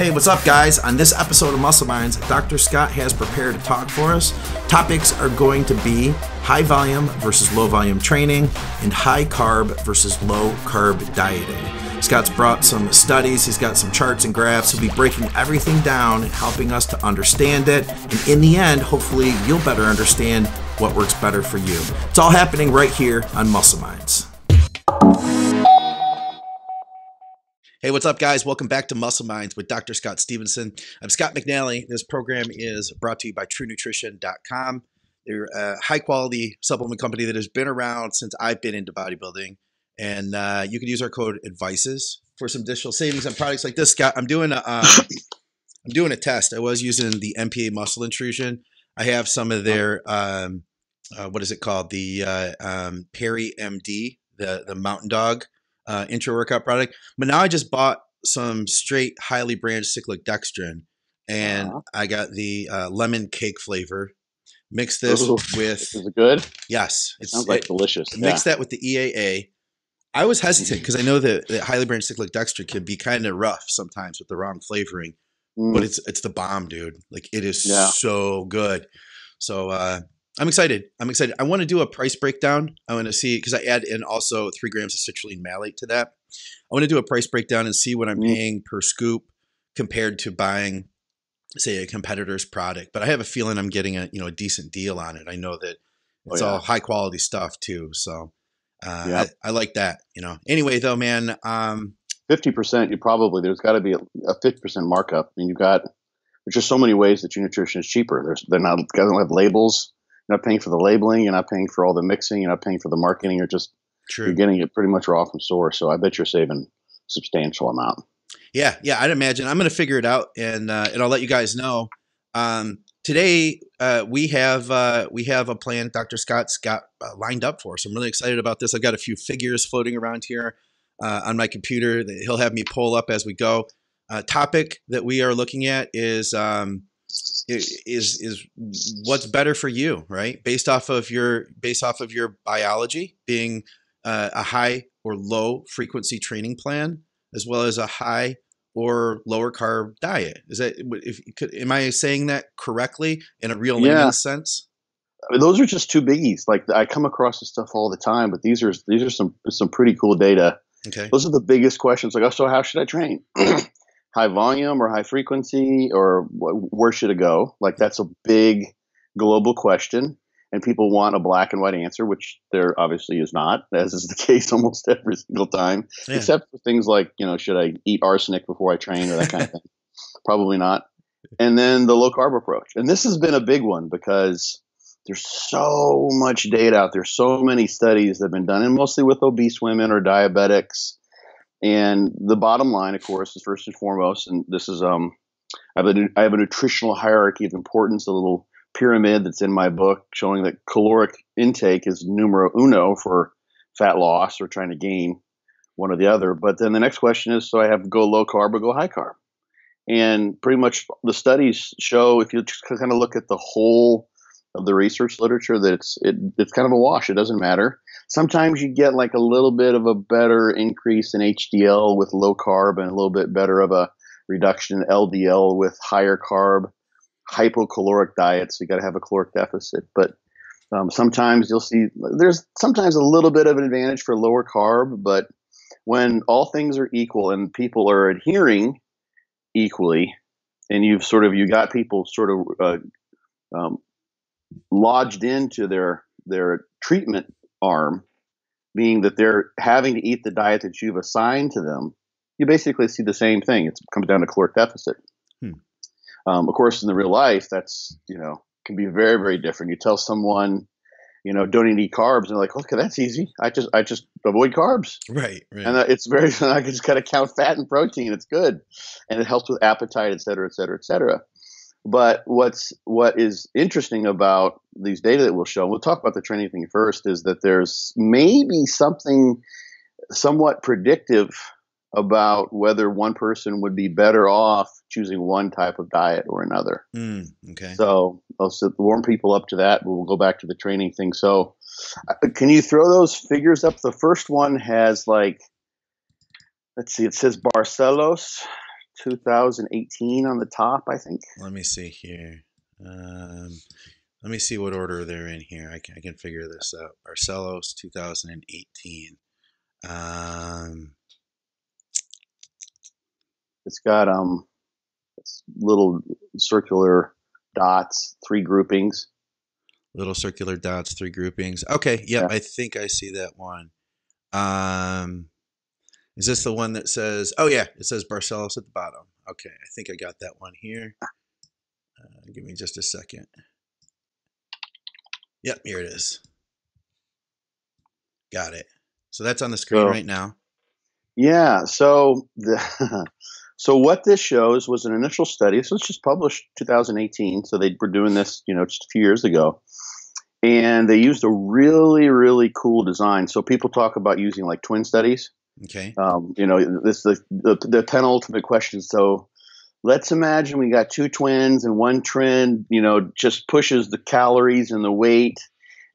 Hey, what's up, guys? On this episode of Muscle Minds, Dr. Scott has prepared a talk for us. Topics are going to be high volume versus low volume training and high carb versus low carb dieting. Scott's brought some studies, he's got some charts and graphs. He'll be breaking everything down and helping us to understand it. And in the end, hopefully, you'll better understand what works better for you. It's all happening right here on Muscle Minds. Hey, what's up, guys? Welcome back to Muscle Minds with Dr. Scott Stevenson. I'm Scott McNally. This program is brought to you by TrueNutrition.com. They're a high quality supplement company that has been around since I've been into bodybuilding. And uh, you can use our code ADVICES for some additional savings on products like this. Scott, I'm doing a, um, I'm doing a test. I was using the MPA muscle intrusion. I have some of their, um, uh, what is it called? The uh, um, Perry MD, the, the Mountain Dog uh, intra workout product. But now I just bought some straight highly branched cyclic dextrin, and uh-huh. I got the uh, lemon cake flavor. Mix this Ooh, with. Is good? Yes, it sounds like it, delicious. Mix yeah. that with the EAA. I was hesitant because mm-hmm. I know that, that highly branched cyclic dextrin can be kind of rough sometimes with the wrong flavoring, mm. but it's it's the bomb, dude. Like it is yeah. so good. So uh, I'm excited. I'm excited. I want to do a price breakdown. I want to see because I add in also three grams of citrulline malate to that. I want to do a price breakdown and see what I'm mm. paying per scoop compared to buying, say, a competitor's product. But I have a feeling I'm getting a you know a decent deal on it. I know that oh, it's oh, yeah. all high quality stuff too. So uh, yeah. I, I, like that. You know. Anyway, though, man. Um, fifty percent. You probably there's got to be a fifty percent markup. I mean, you got there's just so many ways that True Nutrition is cheaper. There's they're not they don't have labels not paying for the labeling. You're not paying for all the mixing. You're not paying for the marketing. You're just True. you're getting it pretty much raw from source. So I bet you're saving substantial amount. Yeah, yeah, I'd imagine. I'm going to figure it out, and uh, and I'll let you guys know. Um, today uh, we have uh, we have a plan Dr. Scott's got uh, lined up for us. I'm really excited about this. I've got a few figures floating around here uh, on my computer that he'll have me pull up as we go. Uh, topic that we are looking at is um, is is what's better for you, right? Based off of your based off of your biology, being uh, a high or low frequency training plan, as well as a high or lower carb diet. Is that if could, am I saying that correctly in a real yeah. sense? I mean, those are just two biggies. Like I come across this stuff all the time, but these are these are some some pretty cool data. Okay. Those are the biggest questions. Like, oh, so how should I train? high volume or high frequency or wh- where should it go? Like that's a big global question, and people want a black and white answer, which there obviously is not, as is the case almost every single time, yeah. except for things like you know, should I eat arsenic before I train or that kind of thing? Probably not. And then the low carb approach, and this has been a big one because there's so much data out there, so many studies that have been done, and mostly with obese women or diabetics and the bottom line, of course, is first and foremost, and this is um, I have a I have a nutritional hierarchy of importance, a little pyramid that's in my book showing that caloric intake is numero uno for fat loss or trying to gain one or the other. But then the next question is, so I have go low carb or go high carb, and pretty much the studies show if you kind of look at the whole of the research literature that it's it, it's kind of a wash. It doesn't matter sometimes you get like a little bit of a better increase in HDL with low carb and a little bit better of a reduction in LDL with higher carb, hypocaloric diets. You got to have a caloric deficit. But um, sometimes you'll see there's sometimes a little bit of an advantage for lower carb, but when all things are equal and people are adhering equally, and you've sort of you got people sort of uh, um, lodged into their their treatment arm, being that they're having to eat the diet that you've assigned to them, you basically see the same thing. It comes down to caloric deficit. Hmm. Um, of course, in the real life, that's you know can be very very different. You tell someone, you know, don't eat carbs, and they're like, okay, that's easy. I just I just avoid carbs. Right. right. And uh, it's very I can just kind of count fat and protein. It's good, and it helps with appetite, et cetera, et cetera, et cetera. But what's what is interesting about these data that we'll show, we'll talk about the training thing first, is that there's maybe something somewhat predictive about whether one person would be better off choosing one type of diet or another. Mm, okay. So I'll warm people up to that. We'll go back to the training thing. So, uh, can you throw those figures up? The first one has like, let's see, it says Barcelos 2018 on the top, I think. Let me see here. Um, let me see what order they're in here. I can, I can figure this out. Barcelos 2018. Um, it's got um, it's little circular dots, three groupings. Little circular dots, three groupings. Okay, yep, yeah. I think I see that one. Um, is this the one that says? Oh yeah, it says Barcelos at the bottom. Okay, I think I got that one here. Uh, give me just a second. Yep, here it is. Got it. So that's on the screen so, right now. Yeah. So the so what this shows was an initial study. So it's just published 2018. So they were doing this, you know, just a few years ago, and they used a really really cool design. So people talk about using like twin studies. Okay. Um, you know, this the, the the penultimate question. So let's imagine we got two twins and one twin, you know, just pushes the calories and the weight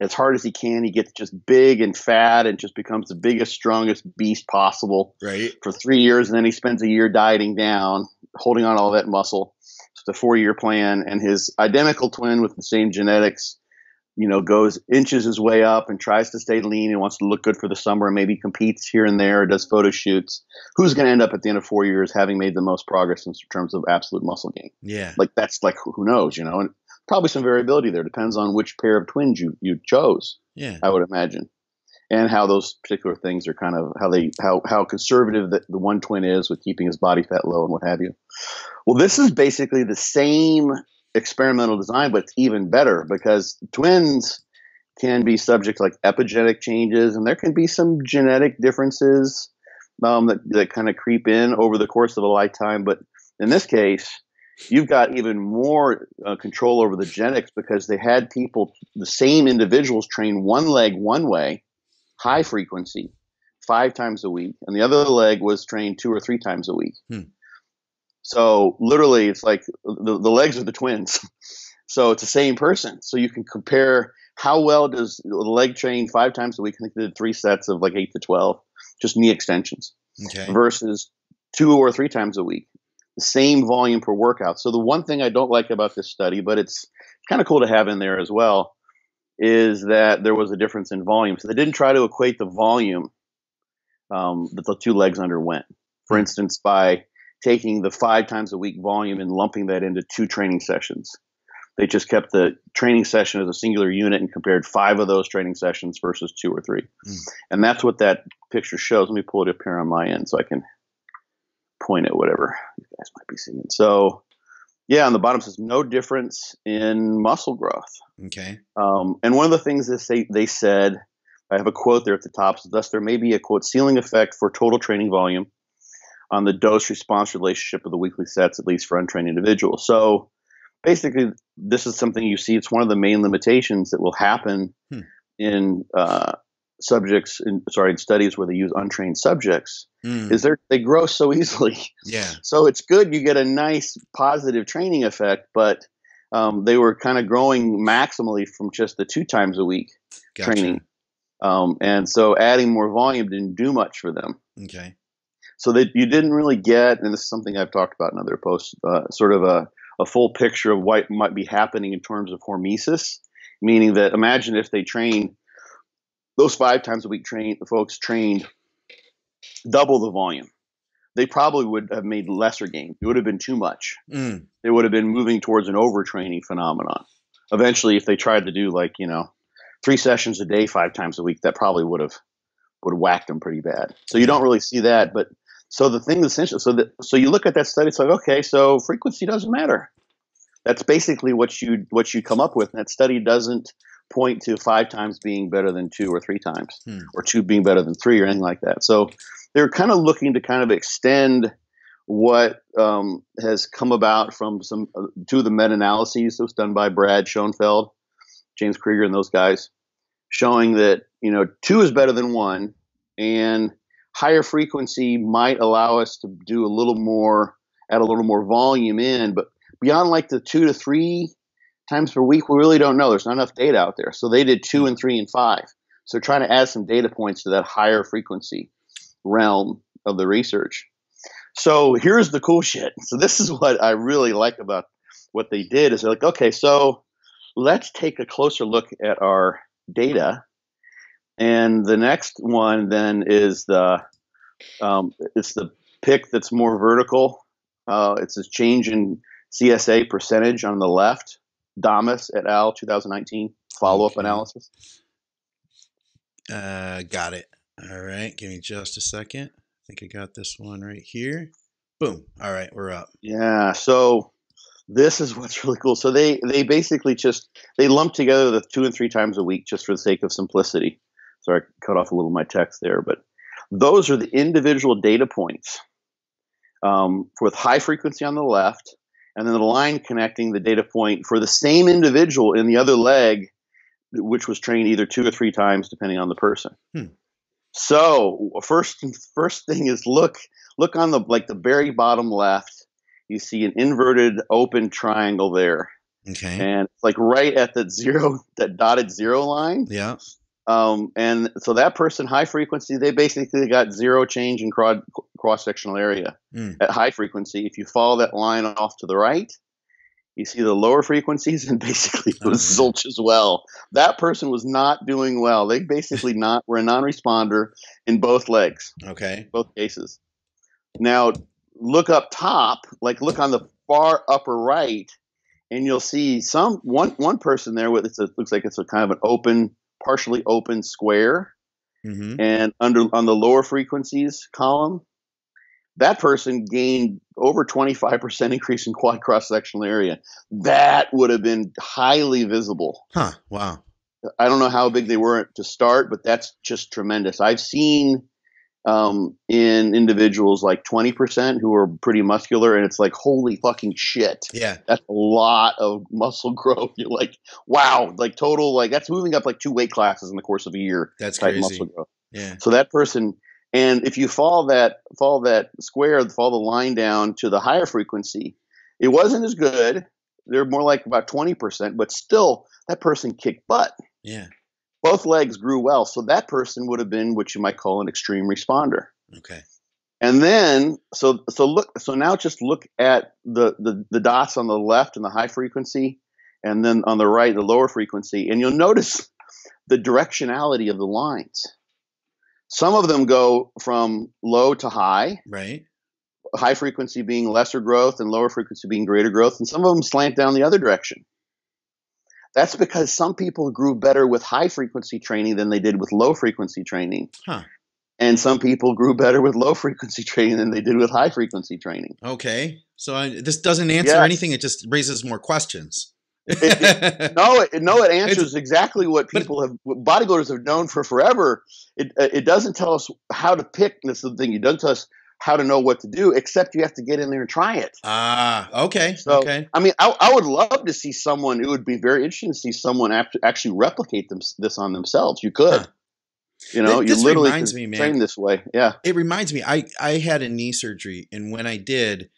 as hard as he can. He gets just big and fat and just becomes the biggest, strongest beast possible right. for three years. And then he spends a year dieting down, holding on all that muscle. It's a four year plan. And his identical twin with the same genetics you know, goes inches his way up and tries to stay lean and wants to look good for the summer and maybe competes here and there, does photo shoots, who's going to end up at the end of four years having made the most progress in terms of absolute muscle gain? Yeah. Like that's like, who knows, you know, and probably some variability there. Depends on which pair of twins you, you chose. Yeah. I would imagine. And how those particular things are kind of how they how how conservative the, the one twin is with keeping his body fat low and what have you. Well, this is basically the same experimental design, but it's even better because twins can be subject to like epigenetic changes, and there can be some genetic differences um, that, that kind of creep in over the course of a lifetime. But in this case, you've got even more uh, control over the genetics because they had people, the same individuals, train one leg one way, high frequency, five times a week, and the other leg was trained two or three times a week. Hmm. So literally, it's like the, the legs are the twins. so it's the same person. So you can compare how well does the leg train five times a week. I think they did three sets of like eight to twelve, just knee extensions, okay. versus two or three times a week, the same volume per workout. So the one thing I don't like about this study, but it's kind of cool to have in there as well, is that there was a difference in volume. So they didn't try to equate the volume um, that the two legs underwent. For hmm. instance, by taking the five times a week volume and lumping that into two training sessions. They just kept the training session as a singular unit and compared five of those training sessions versus two or three. Mm. And that's what that picture shows. Let me pull it up here on my end so I can point at whatever you guys might be seeing. So, yeah, on the bottom says no difference in muscle growth. Okay. Um, and one of the things that they, they said, I have a quote there at the top, so thus there may be a quote ceiling effect for total training volume on the dose response relationship of the weekly sets, at least for untrained individuals. So basically, this is something you see. It's one of the main limitations that will happen hmm. in uh, subjects, in, sorry, in studies where they use untrained subjects, mm. is they they grow so easily. Yeah. So it's good you get a nice positive training effect, but um, they were kind of growing maximally from just the two times a week gotcha. training. Um, and so adding more volume didn't do much for them. Okay so that you didn't really get, and this is something I've talked about in other posts, uh, sort of a, a full picture of what might be happening in terms of hormesis, meaning that imagine if they train those five times a week train the folks trained double the volume. They probably would have made lesser gains. It would have been too much. Mm. they would have been moving towards an overtraining phenomenon. Eventually if they tried to do like you know three sessions a day five times a week that probably would have would have whacked them pretty bad. So you don't really see that but so the thing essentially, so that so you look at that study, it's like okay, so frequency doesn't matter. That's basically what you what you come up with. And that study doesn't point to five times being better than two or three times, hmm. or two being better than three, or anything like that. So they're kind of looking to kind of extend what um, has come about from some uh, two of the meta-analyses that was done by Brad Schoenfeld, James Krieger, and those guys, showing that you know two is better than one, and higher frequency might allow us to do a little more, add a little more volume in, but beyond like the two to three times per week, we really don't know. There's not enough data out there. So they did two and three and five. So trying to add some data points to that higher frequency realm of the research. So here's the cool shit. So this is what I really like about what they did is they're like, okay, so let's take a closer look at our data. And the next one then is the um, it's the pick that's more vertical. Uh, it's a change in CSA percentage on the left. Damas et al. 2019 follow up okay. analysis. Uh, got it. All right, give me just a second. I think I got this one right here. Boom. All right, we're up. Yeah. So this is what's really cool. So they they basically just they lump together the two and three times a week just for the sake of simplicity. Sorry, I cut off a little of my text there, but those are the individual data points um, with high frequency on the left, and then the line connecting the data point for the same individual in the other leg, which was trained either two or three times depending on the person. Hmm. So first first thing is look look on the like the very bottom left you see an inverted open triangle there. Okay. And it's like right at that zero, that dotted zero line. Yeah. Um, and so that person, high frequency, they basically got zero change in cross sectional area mm. at high frequency. If you follow that line off to the right, you see the lower frequencies and basically it was mm-hmm. zilch as well. That person was not doing well. They basically not were a non-responder in both legs. Okay. Both cases. Now, look up top, like look on the far upper right, and you'll see some one one person there with it looks like it's a kind of an open, partially open square, mm-hmm. and under on the lower frequencies column, that person gained over 25% increase in quad cross sectional area. That would have been highly visible. Huh. Wow. I don't know how big they were to start, but that's just tremendous. I've seen um, in individuals like 20% who are pretty muscular and it's like holy fucking shit. Yeah. That's a lot of muscle growth. You're like wow like total like that's moving up like two weight classes in the course of a year that's crazy muscle growth. Yeah. So that person and if you follow that follow that square follow the line down to the higher frequency it wasn't as good. They're more like about 20% but still that person kicked butt. Yeah both legs grew well. So that person would have been what you might call an extreme responder. Okay. And then so so look so now just look at the, the the dots on the left and the high frequency and then on the right the lower frequency and you'll notice the directionality of the lines. Some of them go from low to high. Right. High frequency being lesser growth and lower frequency being greater growth and some of them slant down the other direction. That's because some people grew better with high frequency training than they did with low frequency training. Huh. And some people grew better with low frequency training than they did with high frequency training. Okay. So I, this doesn't answer yes. anything, it just raises more questions. it, it, no, it, no, it answers it's, exactly what people have, what bodybuilders have known for forever. It, it doesn't tell us how to pick. This is the thing. It doesn't tell us how to know what to do, except you have to get in there and try it. Ah, okay. So, okay. I mean, I, I, would love to see someone. It would be very interesting to see someone actually replicate them, this on themselves. You could. Huh. You know, this, you literally reminds me, man, train this way. Yeah. It reminds me. I I had a knee surgery, and when I did,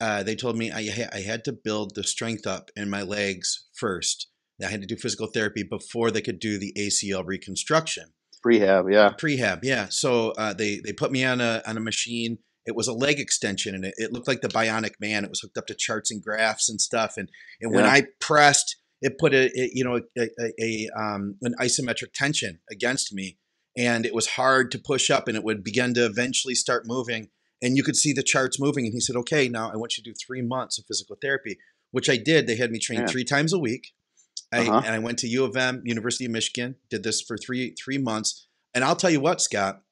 uh, they told me I ha- I had to build the strength up in my legs first. I had to do physical therapy before they could do the ACL reconstruction. Prehab, yeah. Prehab, yeah. So uh, they they put me on a on a machine. It was a leg extension, and it, it, looked like the Bionic Man. It was hooked up to charts and graphs and stuff. And and yeah. when I pressed, it put a, you know a, a, a um, an isometric tension against me, and it was hard to push up, and it would begin to eventually start moving. And you could see the charts moving. And he said, "Okay, now I want you to do three months of physical therapy," which I did. They had me train yeah. three times a week. I, uh-huh. and I went to U of M, University of Michigan, did this for three three months. And I'll tell you what, Scott,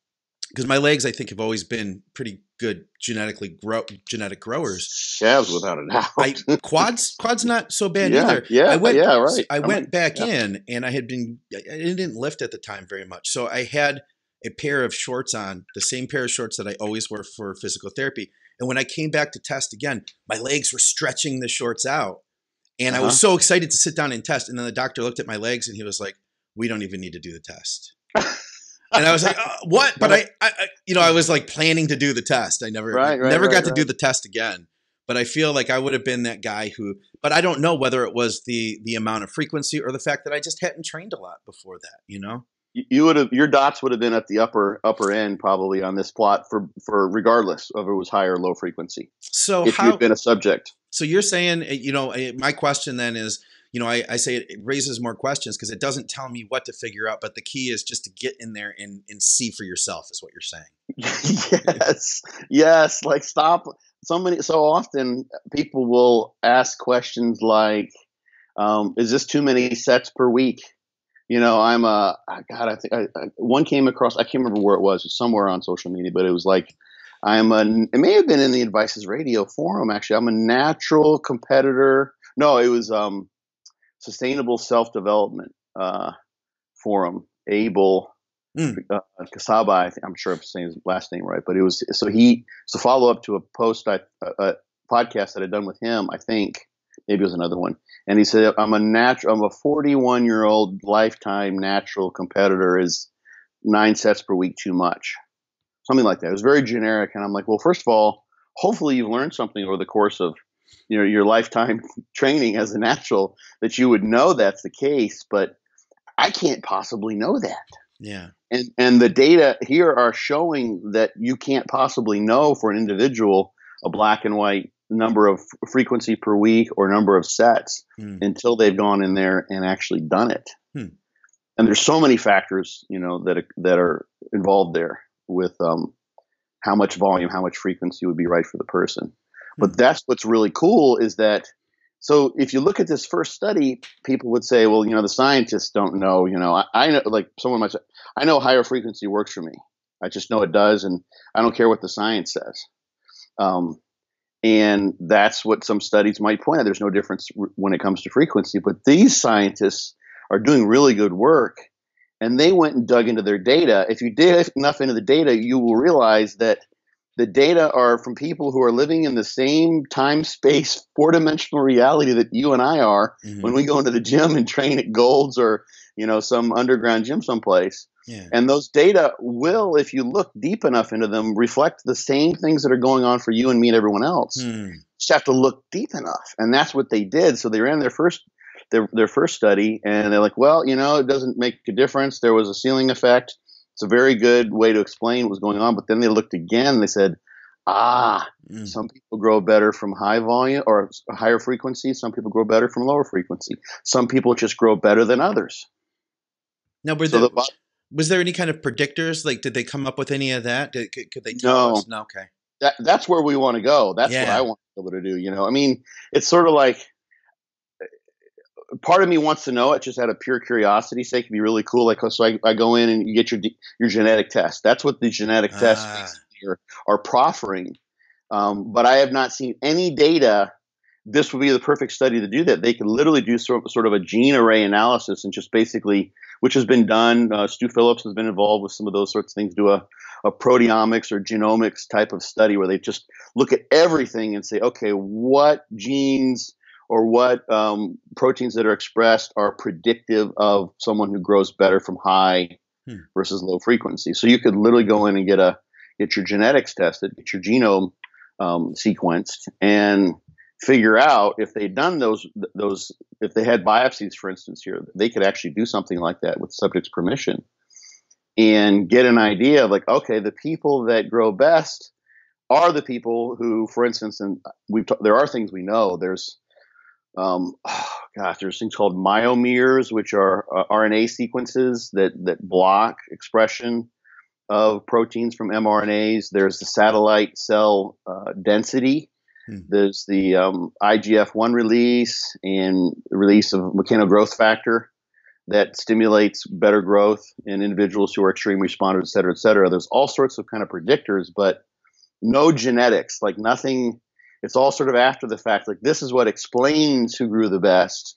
because my legs, I think, have always been pretty good genetically grow genetic growers. Shavs, without a doubt. I, quads, quads, not so bad yeah, either. Yeah, I went, yeah, right. I, I went mean, back yeah. in, and I had been, I didn't lift at the time very much, so I had a pair of shorts on, the same pair of shorts that I always wear for physical therapy. And when I came back to test again, my legs were stretching the shorts out. And uh-huh. I was uh-huh. so excited to sit down and test. And then the doctor looked at my legs and he was like, We don't even need to do the test. and I was like, uh, "What?" But I, I, you know, I was like planning to do the test. I never, right, right, never right, got to do the test again. But I feel like I would have been that guy who. But I don't know whether it was the the amount of frequency or the fact that I just hadn't trained a lot before that. You know. You would have your dots would have been at the upper upper end probably on this plot for for regardless of it was high or low frequency. So if how, you've been a subject. So you're saying, eh, you know, eh, my question then is, you know, I, I say it raises more questions because it doesn't tell me what to figure out, but the key is just to get in there and, and see for yourself is what you're saying. yes. Yes. Like stop so many so often people will ask questions like, um, is this too many sets per week? You know, I'm a God. I think I, I, one came across. I can't remember where it was. It was somewhere on social media, but it was like, I'm a. It may have been in the Advices Radio forum. Actually, I'm a natural competitor. No, it was um, Sustainable Self Development uh, Forum. Abel mm. uh, Kasaba. I am sure I'm saying his last name right, but it was so he. So follow up to a post I a podcast that I'd done with him. I think maybe it was another one. And he said, I'm a natural, I'm a 41 year old lifetime natural competitor is nine sets per week too much. Something like that. It was very generic. And I'm like, well, first of all, hopefully you've learned something over the course of you know, your lifetime training as a natural that you would know that's the case, but I can't possibly know that. Yeah. And and the data here are showing that you can't possibly know for an individual a black and white number of frequency per week or number of sets hmm. until they've gone in there and actually done it. Hmm. And there's so many factors, you know, that that are involved there with um, how much volume, how much frequency would be right for the person. Hmm. But that's what's really cool is that. So if you look at this first study, people would say, well, you know, the scientists don't know. You know, I, I know, like someone might say, I know higher frequency works for me. I just know it does, and I don't care what the science says. Um, and that's what some studies might point out. There's no difference when it comes to frequency, but these scientists are doing really good work. And they went and dug into their data. If you dig enough into the data, you will realize that the data are from people who are living in the same time space four dimensional reality that you and I are mm-hmm. when we go into the gym and train at Gold's or you know some underground gym someplace. Yeah. And those data will, if you look deep enough into them, reflect the same things that are going on for you and me and everyone else. Hmm. Just have to look deep enough, and that's what they did. So they ran their first their their first study, and they're like, well, you know, it doesn't make a difference. There was a ceiling effect. It's a very good way to explain what was going on. But then they looked again. And they said, ah, mm. some people grow better from high volume or higher frequency. Some people grow better from lower frequency. Some people just grow better than others. Now, were so the, the was there any kind of predictors? Like, did they come up with any of that? Did, could, could, they tell no. us? No. Okay. That, that's where we want to go. That's yeah. what I want to be able to do. You know, I mean, it's sort of like part of me wants to know it just out of pure curiosity sake. It'd be really cool. Like, so I, I go in and you get your your genetic test. That's what the genetic ah. tests are, are proffering. Um, but I have not seen any data. This would be the perfect study to do that. They could literally do sort of, sort of a gene array analysis and just basically which has been done. Uh, Stu Phillips has been involved with some of those sorts of things. Do a, a proteomics or genomics type of study where they just look at everything and say, okay, what genes or what um, proteins that are expressed are predictive of someone who grows better from high hmm. versus low frequency. So you could literally go in and get a get your genetics tested, get your genome um, sequenced, and figure out if they'd done those those if they had biopsies for instance here they could actually do something like that with subject's permission and get an idea of like okay the people that grow best are the people who for instance and we've there are things we know. There's um, oh gosh there's things called myomiRs which are uh, rna sequences that that block expression of proteins from mrnas. There's the satellite cell uh, density Hmm. There's the um, IGF-1 release and release of mechanogrowth factor that stimulates better growth in individuals who are extreme responders, et cetera, et cetera. There's all sorts of kind of predictors, but no genetics, like nothing. It's all sort of after the fact. Like this is what explains who grew the best,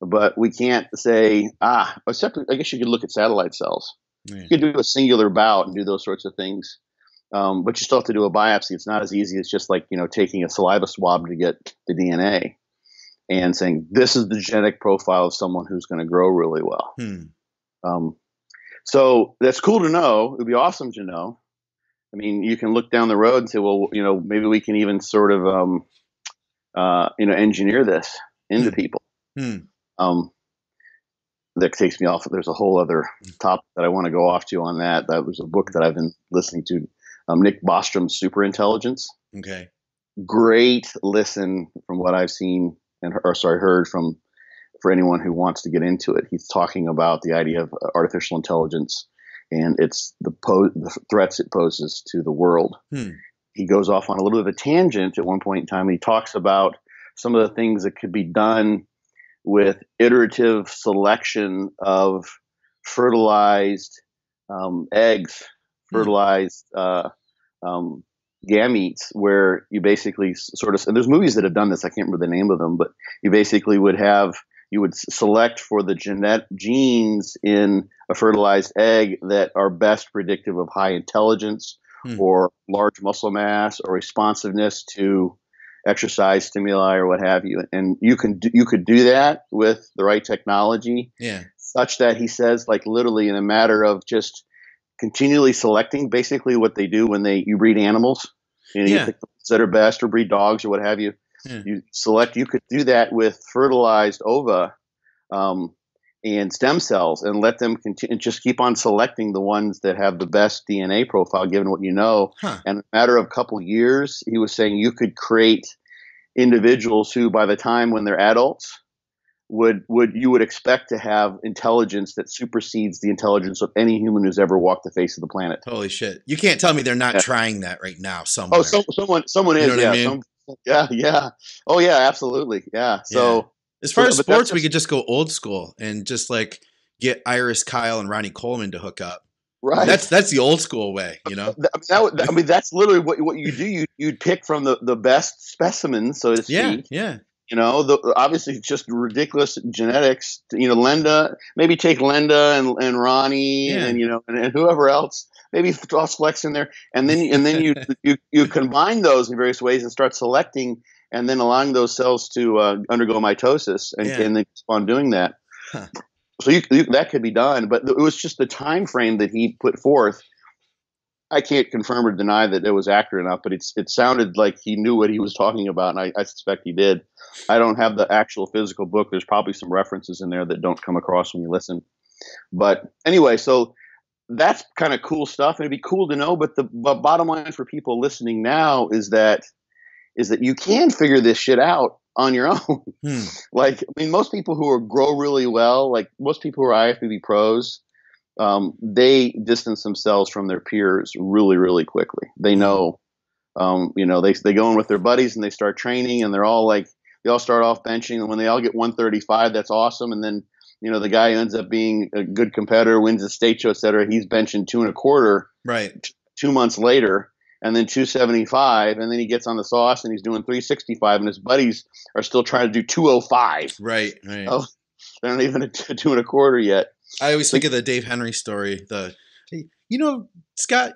but we can't say ah. Except I guess you could look at satellite cells. Yeah. You could do a singular bout and do those sorts of things. Um, but you still have to do a biopsy. It's not as easy as just like you know taking a saliva swab to get the DNA and saying this is the genetic profile of someone who's going to grow really well. Hmm. Um, so that's cool to know. It'd be awesome to know. I mean, you can look down the road and say, well, you know, maybe we can even sort of, um, uh, you know, engineer this into hmm. people. Hmm. Um, that takes me off. There's a whole other topic that I want to go off to on that. That was a book that I've been listening to, um, Nick Bostrom's Super Intelligence. Okay. Great listen from what I've seen and or sorry heard from for anyone who wants to get into it. He's talking about the idea of artificial intelligence and it's the, po- the threats it poses to the world. Hmm. He goes off on a little bit of a tangent at one point in time. he talks about some of the things that could be done with iterative selection of fertilized um, eggs, hmm. fertilized uh, um, gametes, where you basically sort of, and there's movies that have done this, I can't remember the name of them, but you basically would have, you would select for the genet- genes in a fertilized egg that are best predictive of high intelligence hmm. or large muscle mass or responsiveness to exercise stimuli or what have you. And you can do, you could do that with the right technology. Yeah. Such that he says, like literally in a matter of just continually selecting, basically what they do when they you breed animals. You, know, yeah. you pick the ones that are best or breed dogs or what have you. Yeah. You select. You could do that with fertilized ova. Um, and stem cells and let them continue just keep on selecting the ones that have the best DNA profile given what you know. Huh. And a matter of a couple years, he was saying you could create individuals who by the time when they're adults would would you would expect to have intelligence that supersedes the intelligence of any human who's ever walked the face of the planet. Holy shit. You can't tell me they're not yeah. trying that right now oh, somewhere. Oh, so, someone someone is, yeah. I mean? some, yeah, yeah. Oh yeah, absolutely. Yeah. So yeah as far so, as sports, we could just go old school and just like get Iris Kyle and Ronnie Coleman to hook up. Right. That's that's the old school way, you know. I mean, that, I mean that's literally what what you do. You you'd pick from the the best specimens, so to speak. Yeah. Yeah. You know, the, obviously it's just ridiculous genetics. You know, Linda, maybe take Linda and, and Ronnie yeah. and you know and, and whoever else. Maybe toss Flex in there, and then and then you you you combine those in various ways and start selecting and then allowing those cells to uh, undergo mitosis and, yeah. and they keep on doing that. Huh. So you, you, that could be done, but it was just the time frame that he put forth. I can't confirm or deny that it was accurate enough, but it's it sounded like he knew what he was talking about, and I, I suspect he did. I don't have the actual physical book. There's probably some references in there that don't come across when you listen. But anyway, so that's kind of cool stuff, and it'd be cool to know. But the but bottom line for people listening now is that is that you can figure this shit out on your own. Hmm. like, I mean, most people who are grow really well, like most people who are IFBB pros, um, they distance themselves from their peers really, really quickly. They hmm. know, um, you know, they they go in with their buddies and they start training, and they're all like, they all start off benching, and when they all get 135, that's awesome, and then. You know, the guy ends up being a good competitor, wins a state show, et cetera. He's benching two and a quarter. Right. T- two months later, and then 275 and then he gets on the sauce and he's doing 365 and his buddies are still trying to do 205 right right oh, they're not even a two and a quarter yet i always so, think of the dave henry story the you know scott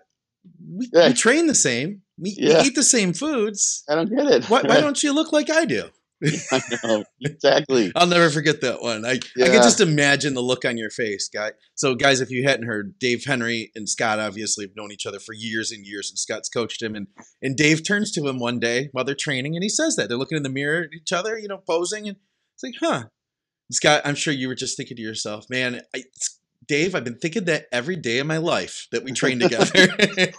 we, yeah. we train the same we, yeah. we, eat the same foods i don't get it why, why don't you look like i do I know exactly. I'll never forget that one. I yeah. I can just imagine the look on your face, guy. So, guys, if you hadn't heard, Dave Henry and Scott obviously have known each other for years and years, and Scott's coached him. And and Dave turns to him one day while they're training, and he says that they're looking in the mirror at each other, you know, posing, and it's like, huh. Scott, I'm sure you were just thinking to yourself, man, I, Dave, I've been thinking that every day of my life that we trained together.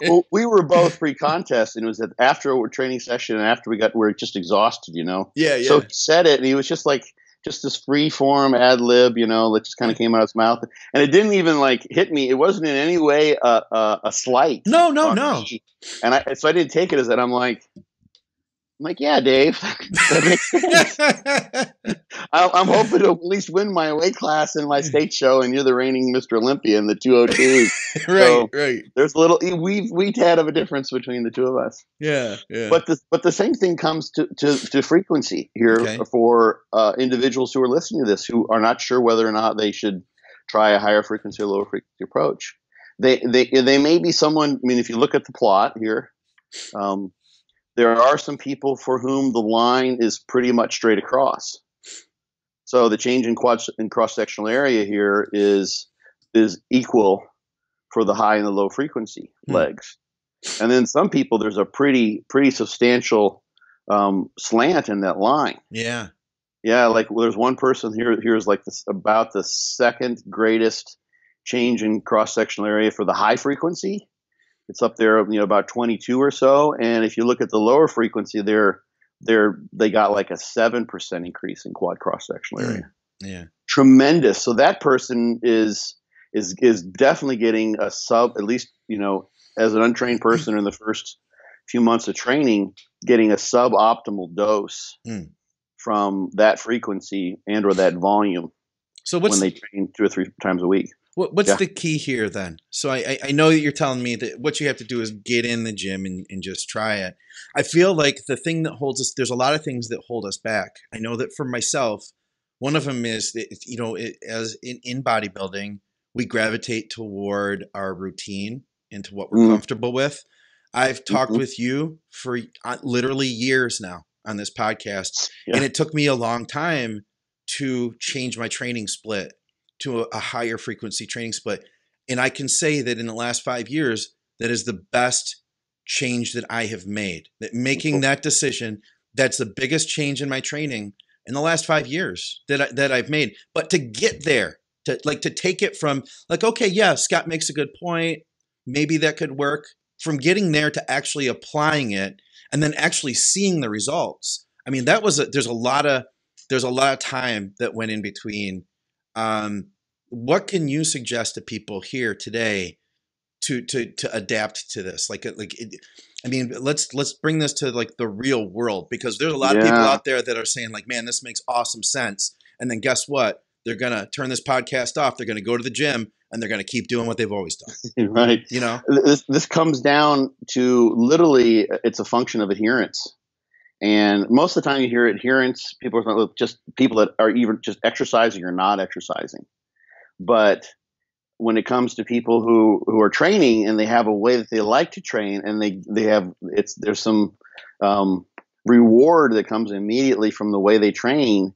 well, we were both pre-contest, and it was after our training session, and after we got, we are just exhausted, you know. Yeah, yeah. So he said it, and he was just like, just this free form ad lib, you know, that just kind of mm. came out of his mouth, and it didn't even like hit me. It wasn't in any way a, a, a slight. No, no, no. Me. And I, so I didn't take it as that. I'm like, I'm like, yeah, Dave. sense. I'm hoping to at least win my weight class in my state show, and you're the reigning Mr. Olympia in the 202. right, so right. There's a little we've we had of a difference between the two of us. Yeah, yeah. But the but the same thing comes to to, to frequency here okay. for uh, individuals who are listening to this who are not sure whether or not they should try a higher frequency or lower frequency approach. They they they may be someone. I mean, if you look at the plot here. Um, there are some people for whom the line is pretty much straight across. So the change in, quad, in cross-sectional area here is is equal for the high and the low frequency hmm. legs. And then some people, there's a pretty pretty substantial um, slant in that line. Yeah. Yeah, like well, there's one person here. Here's like this, about the second greatest change in cross sectional area for the high frequency. It's up there, you know, about 22 or so. And if you look at the lower frequency, they're they're they got like a seven percent increase in quad cross sectional area. Mm, yeah, tremendous. So that person is is is definitely getting a sub at least you know as an untrained person in the first few months of training, getting a suboptimal dose. Mm from that frequency and or that volume. So what's when they train two or three times a week? What, what's yeah. the key here then? So I, I know that you're telling me that what you have to do is get in the gym and, and just try it. I feel like the thing that holds us, there's a lot of things that hold us back. I know that for myself, one of them is that, you know, it, as in, in bodybuilding, we gravitate toward our routine and to what we're mm. comfortable with. I've talked mm-hmm. with you for uh, literally years now on this podcast. Yeah. And it took me a long time to change my training split to a, a, higher frequency training split. And I can say that in the last five years, that is the best change that I have made. That making that decision, that's the biggest change in my training in the last five years that I, that I've made. But to get there, to like to take it from like, okay, yeah, Scott makes a good point. Maybe that could work. From getting there to actually applying it and then actually seeing the results. I mean, that was a, there's a lot of there's a lot of time that went in between. Um, what can you suggest to people here today to to to adapt to this? Like uh, like it, I mean, let's let's bring this to like the real world because there's a lot yeah. of people out there that are saying like, man, this makes awesome sense. And then guess what? They're gonna turn this podcast off. They're gonna go to the gym and they're gonna keep doing what they've always done. right. You know, this this comes down to literally uh, it's a function of adherence. And most of the time you hear adherence, people are just people that are even just exercising or not exercising. But when it comes to people who, who are training and they have a way that they like to train and they, they have it's there's some um, reward that comes immediately from the way they train,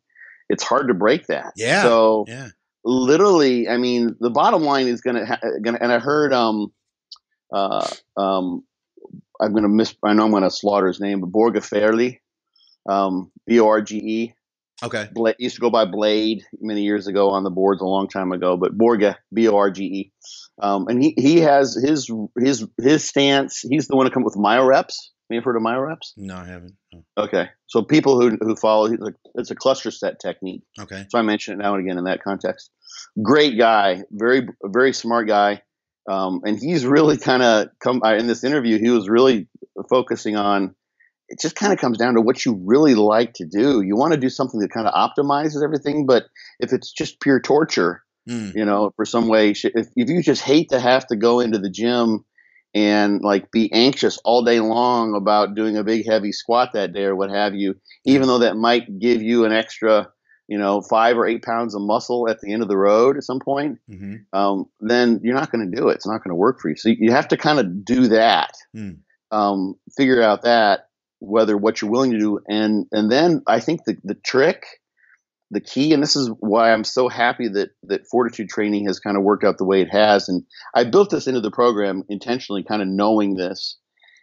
it's hard to break that. Yeah. So yeah. literally, I mean, the bottom line is gonna ha- gonna and I heard um uh um I'm gonna miss I know I'm gonna slaughter his name, but Borge Fagerli, um B O R G E Okay. Bla- used to go by Blade many years ago on the boards a long time ago, but Borge, B O R G E. Um, and he, he has his his his stance. He's the one to come up with myoreps. Have you heard of myoreps? No, I haven't. No. Okay, so people who who follow it's a cluster set technique. Okay, so I mention it now and again in that context. Great guy, very very smart guy, um, and he's really kind of come in this interview. He was really focusing on it just kind of comes down to what you really like to do. You want to do something that kind of optimizes everything, but if it's just pure torture, mm. you know, for some way, if, if you just hate to have to go into the gym and like be anxious all day long about doing a big heavy squat that day or what have you, even though that might give you an extra, you know, five or eight pounds of muscle at the end of the road at some point, mm-hmm. um, then you're not going to do it. It's not going to work for you. So you have to kind of do that, mm. um, figure out that whether what you're willing to do and and then I think the the trick the key and this is why I'm so happy that that fortitude training has kind of worked out the way it has and I built this into the program intentionally kind of knowing this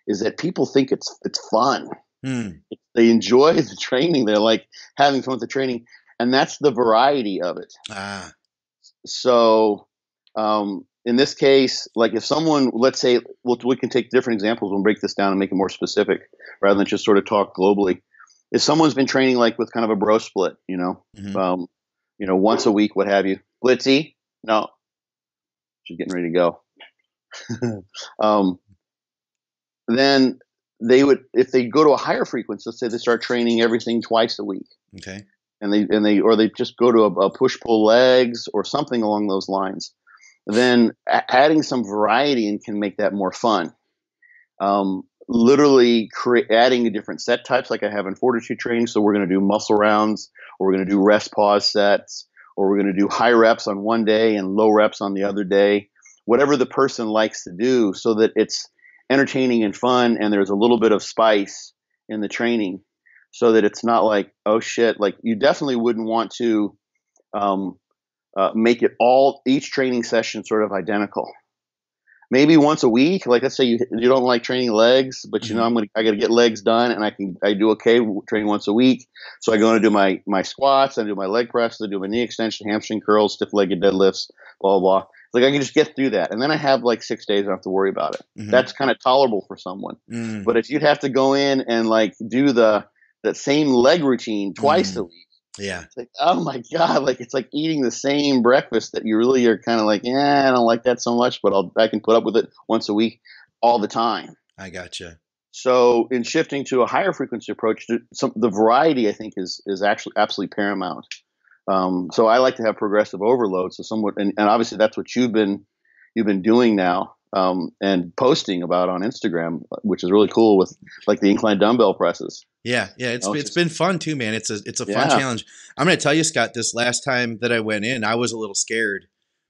is that people think it's it's fun hmm. they enjoy the training they're like having fun with the training and that's the variety of it ah. so um, in this case, like if someone, let's say, well, we can take different examples and break this down and make it more specific rather than just sort of talk globally. If someone's been training like with kind of a bro split, you know, mm-hmm. um, you know, once a week, what have you, Blitzy, no, she's getting ready to go. um, then they would, if they go to a higher frequency, let's say they start training everything twice a week. Okay. And they, and they, or they just go to a, a push pull legs or something along those lines then adding some variety and can make that more fun. Um, literally cre- adding different set types like I have in fortitude training. So we're going to do muscle rounds, or we're going to do rest pause sets, or we're going to do high reps on one day and low reps on the other day. Whatever the person likes to do, so that it's entertaining and fun, and there's a little bit of spice in the training, so that it's not like oh shit. Like you definitely wouldn't want to um, uh, make it all each training session sort of identical. maybe once a week. Like let's say you you don't like training legs, but you mm-hmm. know I'm gonna I got to get legs done, and I can I do okay training once a week. So I go and do my my squats, I do my leg press, I do my knee extension, hamstring curls, stiff legged deadlifts, blah blah blah. Like I can just get through that, and then I have like six days. I don't have to worry about it. Mm-hmm. That's kind of tolerable for someone. Mm. But if you'd have to go in and like do the that same leg routine twice mm. a week, yeah. It's like, oh my God. Like, it's like eating the same breakfast that you really are kind of like, yeah, I don't like that so much, but I'll, I can put up with it once a week all the time. I gotcha. So in shifting to a higher frequency approach, some, the variety I think is, is actually absolutely paramount. Um, so I like to have progressive overload. So somewhat, and, and obviously that's what you've been, you've been doing now um, and posting about on Instagram, which is really cool with like the incline dumbbell presses. Yeah, yeah, it's it's been fun too, man. It's a it's a fun yeah. challenge. I'm gonna tell you, Scott. This last time that I went in, I was a little scared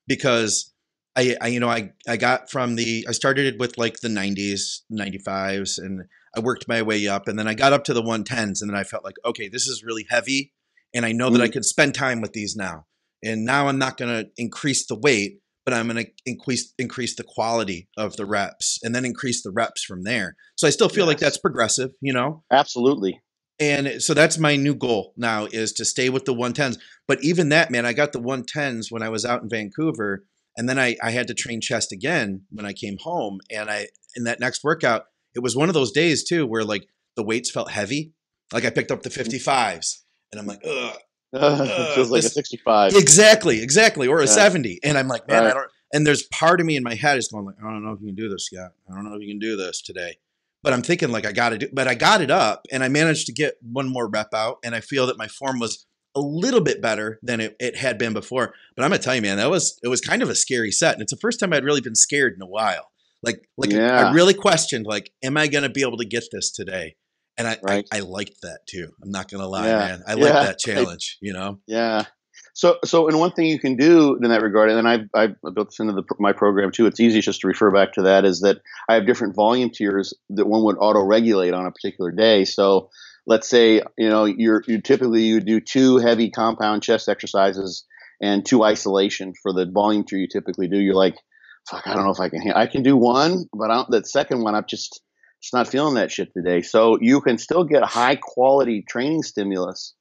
because I, I you know I I got from the I started with like the 90s, 95s, and I worked my way up, and then I got up to the 110s, and then I felt like okay, this is really heavy, and I know mm. that I mm. could spend time with these now. And now I'm not gonna increase the weight but I'm going to increase increase the quality of the reps and then increase the reps from there. So I still feel yes. like that's progressive, you know. Absolutely. And so that's my new goal now is to stay with the 110s. But even that, man, I got the 110s when I was out in Vancouver and then I I had to train chest again when I came home and I in that next workout, it was one of those days too where like the weights felt heavy. Like I picked up the mm-hmm. 55s and I'm like, ugh, uh, feels like this, a 65. Exactly, exactly, or a yeah. 70. And I'm like, man, right. I don't. And there's part of me in my head is going like, I don't know if you can do this, Scott. I don't know if you can do this today. But I'm thinking like I got to do. But I got it up, and I managed to get one more rep out, and I feel that my form was a little bit better than it, it had been before. But I'm gonna tell you, man, that was it was kind of a scary set, and it's the first time I'd really been scared in a while. Like, like yeah. I really questioned, like, am I gonna be able to get this today? And I, right. I, I liked that too. I'm not gonna lie, yeah. man. I like yeah. that challenge. You know. Yeah. So, so, and one thing you can do in that regard, and then I, I built this into the, my program too. It's easy just to refer back to that. Is that I have different volume tiers that one would auto regulate on a particular day. So, let's say you know you're you typically you do two heavy compound chest exercises and two isolation for the volume tier you typically do. You're like, fuck, I don't know if I can. I can do one, but I don't, that second one, I'm just not feeling that shit today. So you can still get high quality training stimulus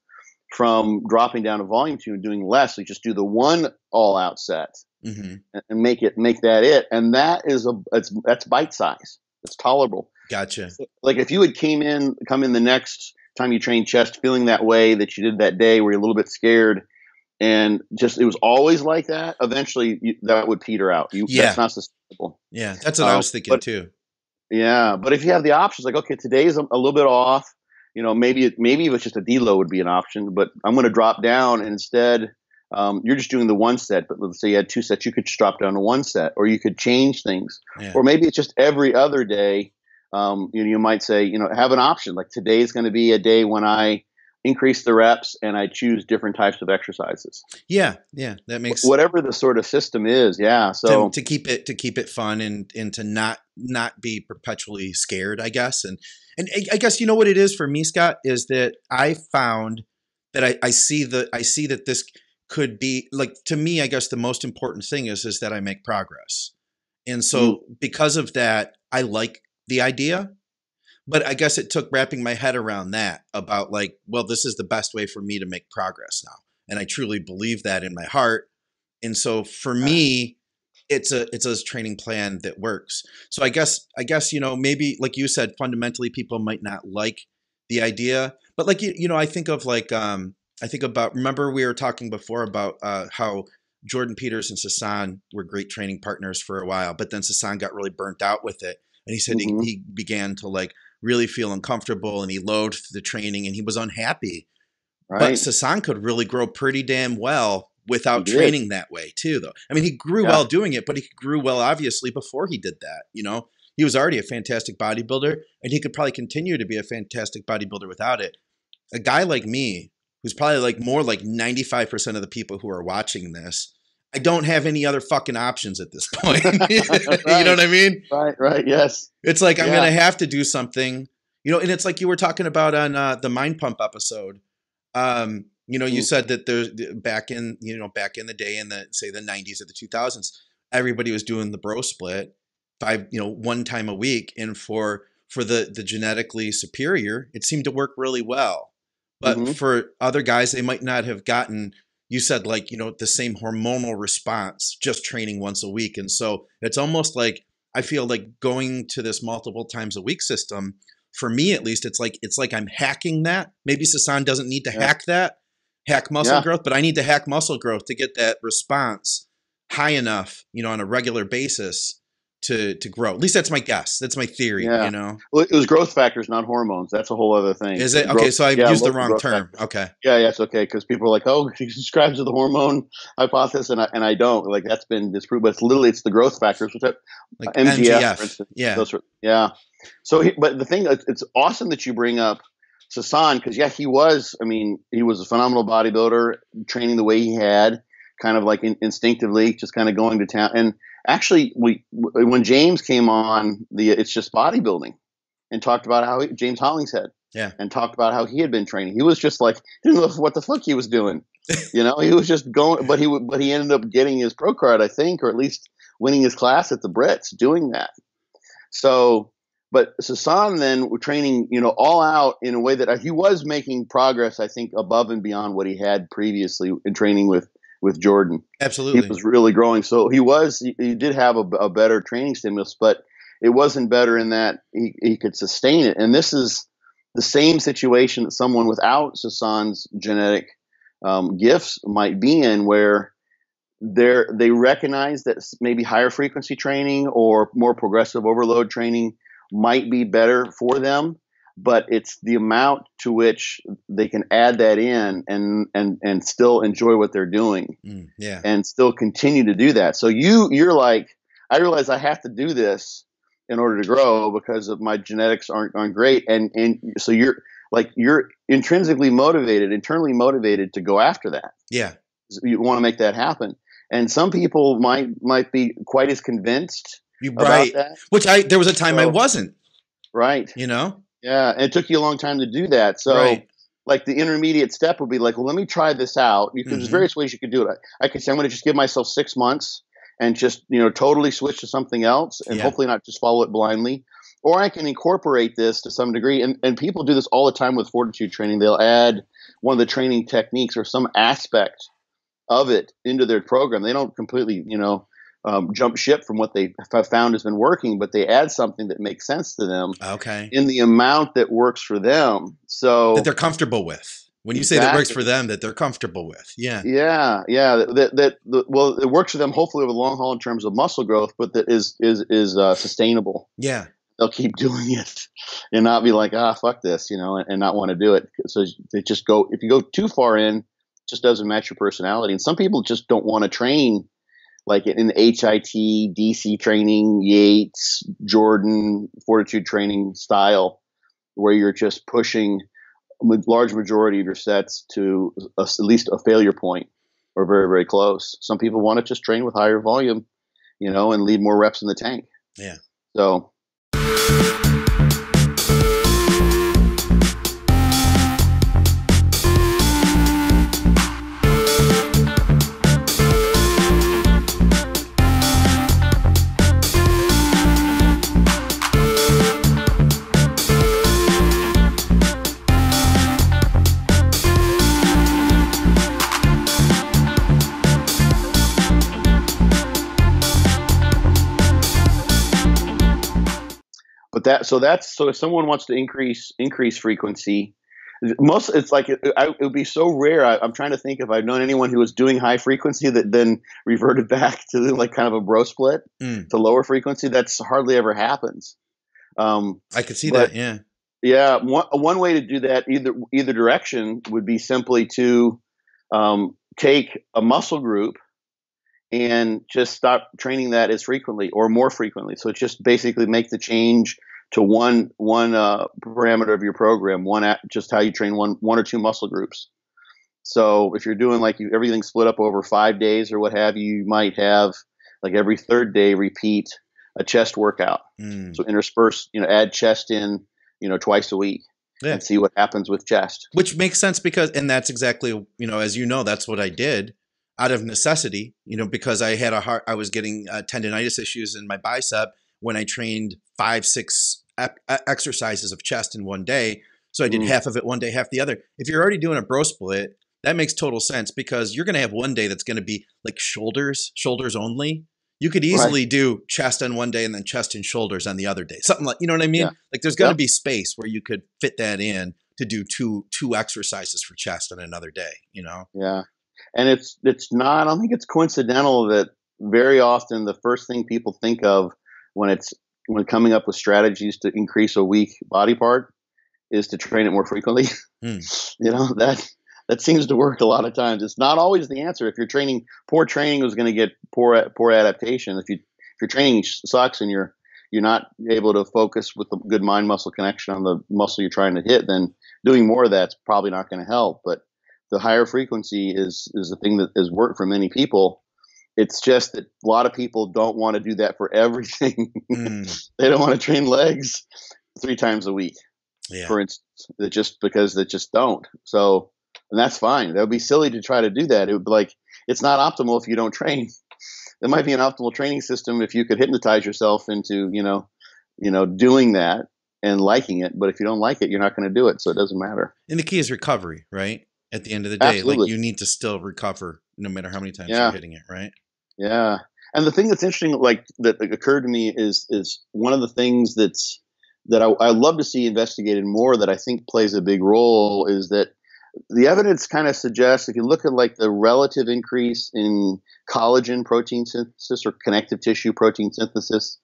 from dropping down a volume to and doing less. So you just do the one all out set mm-hmm. and make it make that it. And that is a it's that's bite size. It's tolerable. Gotcha. Like if you had came in come in the next time you train chest feeling that way that you did that day where you're a little bit scared and just it was always like that eventually you, that would peter out you yeah. that's not sustainable yeah that's what uh, i was thinking but, too yeah, but if you have the options, like okay, today's a, a little bit off. You know, maybe it, maybe it's just a deload would be an option, but I'm going to drop down and instead. Um, you're just doing the one set, but let's say you had two sets, you could just drop down to one set, or you could change things, yeah. or maybe it's just every other day. Um, you know, you might say, you know, have an option like today is going to be a day when I increase the reps and I choose different types of exercises. Yeah, yeah, that makes whatever the sort of system is. Yeah, so to, to, keep it to keep it fun and and to not not be perpetually scared, I guess. And and I guess you know what it is for me, Scott, is that I found that I, I see the I see that this could be like to me. I guess the most important thing is is that I make progress, and so mm. because of that, I like the idea but I guess it took wrapping my head around that about like, well, this is the best way for me to make progress now. And I truly believe that in my heart. And so for me, it's a it's a training plan that works. So I guess I guess you know maybe like you said fundamentally people might not like the idea, but like you you know I think of like um I think about remember we were talking before about uh, how Jordan Peters and Sasan were great training partners for a while, but then Sasan got really burnt out with it, and he said mm-hmm. he, he began to like really feel uncomfortable and he loathed the training and he was unhappy. Right. But Sasan could really grow pretty damn well without training that way too though. I mean he grew yeah. well doing it, but he grew well obviously before he did that, you know. He was already a fantastic bodybuilder and he could probably continue to be a fantastic bodybuilder without it. A guy like me, who's probably like more like 95% of the people who are watching this, I don't have any other fucking options at this point. right. you know what I mean? Right, right, yes. It's like I'm gonna have to do something, you know. And it's like you were talking about on uh, the Mind Pump episode. Um, you know, you mm. said that there's back in you know back in the day in the say the 90s or the 2000s, everybody was doing the bro split, five, you know, one time a week. And for for the the genetically superior, it seemed to work really well. But mm-hmm. for other guys, they might not have gotten you said like you know the same hormonal response just training once a week and so it's almost like i feel like going to this multiple times a week system for me at least it's like it's like i'm hacking that maybe sasan doesn't need to yeah. hack that hack muscle yeah. growth but i need to hack muscle growth to get that response high enough you know on a regular basis to to grow. At least that's my guess. That's my theory. Yeah. You know, well, it was growth factors, not hormones. That's a whole other thing. Is it growth, okay? So I yeah, used the wrong term. Factors. Okay. Yeah, yeah, it's okay because people are like, "Oh, he subscribes to the hormone hypothesis," and I, and I don't. Like that's been disproved, but it's literally it's the growth factors, which are, like MGF, MGF, for instance. Yeah, those yeah. So, he, but the thing, it's awesome that you bring up Sasan because yeah, he was. I mean, he was a phenomenal bodybuilder, training the way he had, kind of like in, instinctively, just kind of going to town and actually we when James came on the it's just bodybuilding and talked about how he, James Hollingshead yeah. and talked about how he had been training he was just like didn't know what the fuck he was doing you know? He was just going but he but he ended up getting his pro card I think or at least winning his class at the Brits doing that. So but Sasan then training you know all out in a way that uh, he was making progress I think above and beyond what he had previously in training with with Jordan. Absolutely, he was really growing. So he was he, he did have a, a, better training stimulus, but it wasn't better in that he, he could sustain it. And this is the same situation that someone without Sasan's genetic um, gifts might be in, where they they recognize that maybe higher frequency training or more progressive overload training might be better for them but it's the amount to which they can add that in and and and still enjoy what they're doing mm, yeah. and still continue to do that. So you you're like i realize i have to do this in order to grow because of my genetics aren't aren't great. And and so you're like you're intrinsically motivated internally motivated to go after that. Yeah. You want to make that happen. And some people might might be quite as convinced you right. which i there was a time so, i wasn't. Right. You know yeah, and it took you a long time to do that. So, right. like the intermediate step would be like, well, let me try this out. Because mm-hmm. there's various ways you could do it. I, I could say I'm going to just give myself six months and just you know totally switch to something else, and yeah. hopefully not just follow it blindly. Or I can incorporate this to some degree, and, and people do this all the time with fortitude training. They'll add one of the training techniques or some aspect of it into their program. They don't completely, you know, um, jump ship from what they have found has been working, but they add something that makes sense to them. Okay. In the amount that works for them. So that they're comfortable with. When you exactly. say that works for them, that they're comfortable with. Yeah. Yeah. Yeah. That, that, that, well, it works for them hopefully over the long haul in terms of muscle growth, but that is, is, is uh, sustainable. Yeah. They'll keep doing it and not be like, ah, fuck this, you know, and, and not want to do it. So they just go, if you go too far in, it just doesn't match your personality. And some people just don't want to train like in HIT, DC training, Yates, Jordan, fortitude training style, where you're just pushing a large majority of your sets to a, at least a failure point or very, very close. Some people want to just train with higher volume, you know, and leave more reps in the tank. Yeah. So that so that's so if someone wants to increase increase frequency, most it's like it, it would be so rare. I, am trying to think if I've known anyone who was doing high frequency that then reverted back to like kind of a bro split mm. to lower frequency. That's hardly ever happens. Um, I could see but, that. Yeah. Yeah, one, one way to do that either either direction would be simply to um, take a muscle group and just stop training that as frequently or more frequently. So just basically make the change to one one uh, parameter of your program, one at, just how you train one one or two muscle groups. So if you're doing like you, everything split up over five days or what have you, you might have like every third day repeat a chest workout. Mm. So intersperse, you know, add chest in, you know, twice a week. Yeah. and see what happens with chest. Which makes sense because, and that's exactly, you know, as you know, that's what I did out of necessity, you know, because I had a heart, I was getting uh, tendonitis issues in my bicep when I trained five, six exercises of chest in one day. So I did mm. half of it one day, half the other. If you're already doing a bro split, that makes total sense because you're going to have one day that's going to be like shoulders, shoulders only. You could easily right. do chest on one day and then chest and shoulders on the other day. Something like, you know what I mean? Yeah. Like there's going to be space where you could fit that in to do two two exercises for chest on another day, you know? Yeah. And it's it's not I don't think it's coincidental that very often the first thing people think of when it's when coming up with strategies to increase a weak body part is to train it more frequently. Hmm. you know, that that seems to work a lot of times. It's not always the answer. If you're training poor training is going to get poor poor adaptation. If you if your training sucks and you're you're not able to focus with a good mind muscle connection on the muscle you're trying to hit, then doing more of that's probably not going to help. But the higher frequency is is the thing that has worked for many people. It's just that a lot of people don't want to do that for everything. Mm. they don't want to train legs three times a week, yeah. for instance, just because they just don't. So and that's fine. That would be silly to try to do that. It would be like it's not optimal if you don't train. It might be an optimal training system if you could hypnotize yourself into you know, you know, doing that and liking it. But if you don't like it, you're not going to do it. So it doesn't matter. And the key is recovery, right? At the end of the day, Absolutely. like you need to still recover no matter how many times yeah. you're hitting it, right? Yeah. And the thing that's interesting, like that occurred to me, is is one of the things that's that I, I love to see investigated more. That I think plays a big role is that the evidence kind of suggests if you look at like the relative increase in collagen protein synthesis or connective tissue protein synthesis,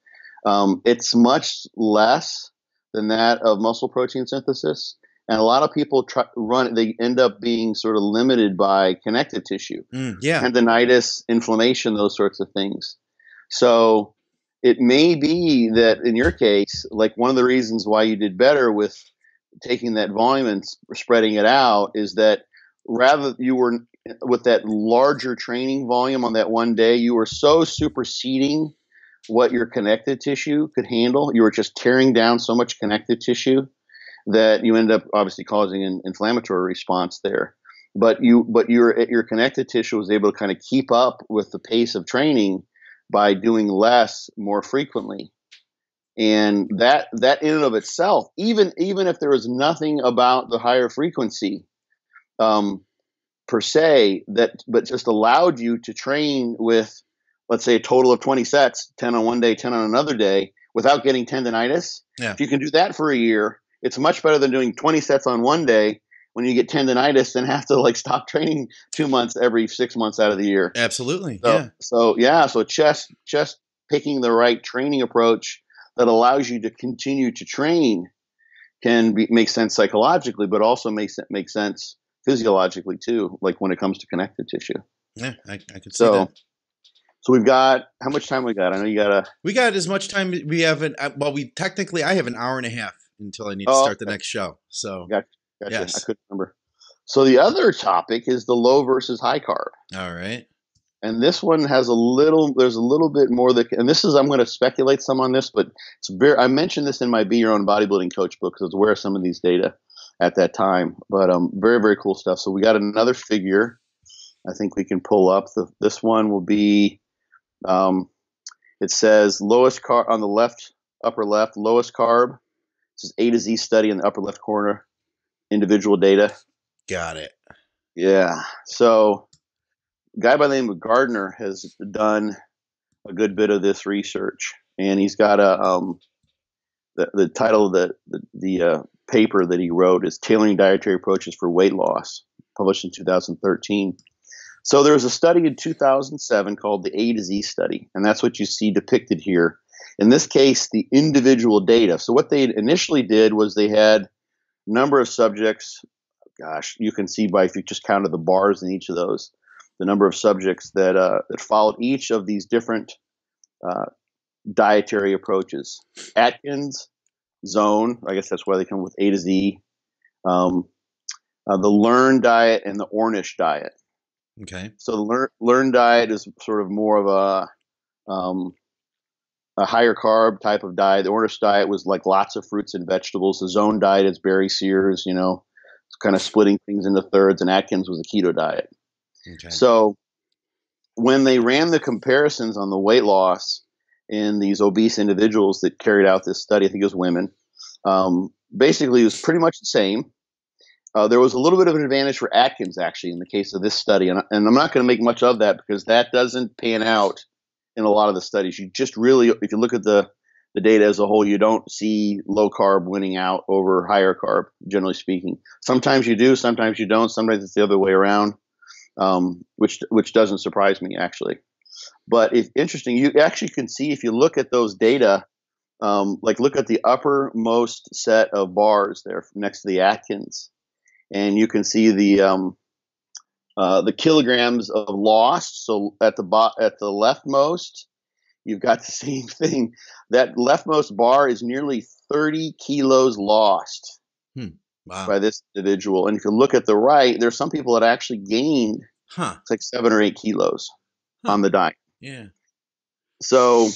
um, it's much less than that of muscle protein synthesis. And a lot of people try, run, they end up being sort of limited by connective tissue, mm, yeah, tendonitis, inflammation, those sorts of things. So it may be that in your case, like one of the reasons why you did better with taking that volume and spreading it out is that rather you were with that larger training volume on that one day, you were so superseding what your connective tissue could handle. You were just tearing down so much connective tissue that you end up obviously causing an inflammatory response there. But you, but your your connective tissue was able to kind of keep up with the pace of training by doing less more frequently and that that in and of itself even even if there was nothing about the higher frequency um, per se that but just allowed you to train with let's say a total of 20 sets 10 on one day 10 on another day without getting tendonitis yeah. if you can do that for a year it's much better than doing 20 sets on one day when you get tendonitis and have to like stop training two months every six months out of the year absolutely so, yeah so yeah so just just picking the right training approach that allows you to continue to train can be, make sense psychologically, but also makes it make sense physiologically too. Like when it comes to connective tissue. Yeah, I, I could see so, that. So we've got how much time we got? I know you got a. We got as much time we have. An, uh, well, we technically I have an hour and a half until I need to oh, start okay. the next show. So gotcha, gotcha. Yes. I couldn't remember. So the other topic is the low versus high carb. All right and this one has a little there's a little bit more that and this is i'm going to speculate some on this but it's very i mentioned this in my be your own bodybuilding coach book because i was aware of some of these data at that time but um very very cool stuff so we got another figure i think we can pull up the, this one will be um it says lowest carb on the left upper left lowest carb this is a to z study in the upper left corner individual data got it yeah so guy by the name of Gardner has done a good bit of this research, and he's got a um, the, the title of the the, the uh, paper that he wrote is "Tailoring Dietary Approaches for Weight Loss," published in 2013. So there was a study in 2007 called the A to Z study, and that's what you see depicted here. In this case, the individual data. So what they initially did was they had number of subjects. Gosh, you can see by if you just counted the bars in each of those the number of subjects that uh, that followed each of these different uh, dietary approaches. Atkins, Zone, I guess that's why they come with A to Z. Um, uh, the Learn diet and the Ornish diet. Okay. So the Learn, Learn diet is sort of more of a um, a higher carb type of diet. The Ornish diet was like lots of fruits and vegetables. The Zone diet is Barry Sears, you know, kind of splitting things into thirds. And Atkins was a keto diet. Okay. So when they ran the comparisons on the weight loss in these obese individuals that carried out this study. I think it was women. Um, basically, it was pretty much the same. Uh, there was a little bit of an advantage for Atkins, actually, in the case of this study. And, and I'm not going to make much of that because that doesn't pan out in a lot of the studies. You just really, if you look at the, the data as a whole, you don't see low carb winning out over higher carb, generally speaking. Sometimes you do, sometimes you don't. Sometimes it's the other way around, um, which which doesn't surprise me actually. But it's interesting. You actually can see if you look at those data, um, like look at the uppermost set of bars there next to the Atkins and you can see the um, uh, the kilograms of lost. So at the bo- at the leftmost, you've got the same thing. That leftmost bar is nearly 30 kilos lost hmm. wow. by this individual. And if you look at the right, there's some people that actually gained huh. it's like seven or eight kilos huh. on the diet. Yeah. So,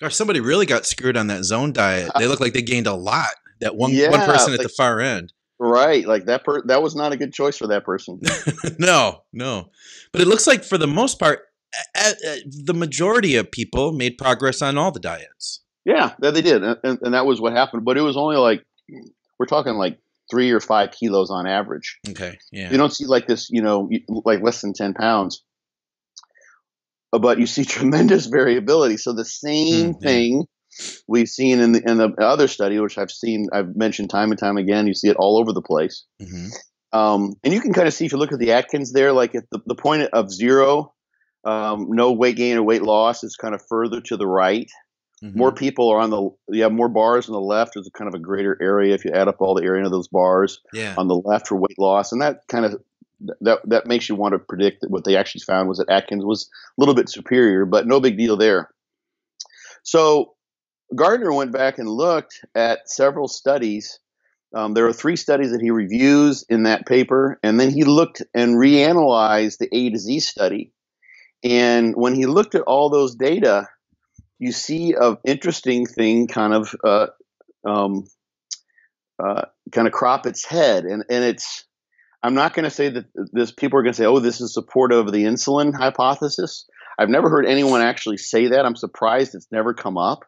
gosh, somebody really got screwed on that zone diet. They look like they gained a lot. That one yeah, one person at like, the far end. Right, like that. Per- that was not a good choice for that person. no, no. But it looks like for the most part, a- a- the majority of people made progress on all the diets. Yeah, that they did, and, and that was what happened. But it was only like we're talking like three or five kilos on average. Okay, yeah. You don't see like this, you know, like less than ten pounds, but you see tremendous variability. So the same mm, thing we've seen in the in the other study, which I've seen, I've mentioned time and time again. You see it all over the place, mm-hmm. um, and you can kind of see if you look at the Atkins there, like at the, the point of zero, um, no weight gain or weight loss is kind of further to the right. Mm-hmm. More people are on the you have more bars on the left. There's a kind of a greater area if you add up all the area of those bars yeah. on the left for weight loss, and that kind of that that makes you want to predict that what they actually found was that Atkins was a little bit superior, but no big deal there. So Gardner went back and looked at several studies. Um, there are three studies that he reviews in that paper, and then he looked and reanalyzed the A to Z study. And when he looked at all those data, you see an interesting thing kind of uh, um, uh, kind of crop its head, and and it's. I'm not going to say that this people are going to say, "Oh, this is supportive of the insulin hypothesis." I've never heard anyone actually say that. I'm surprised it's never come up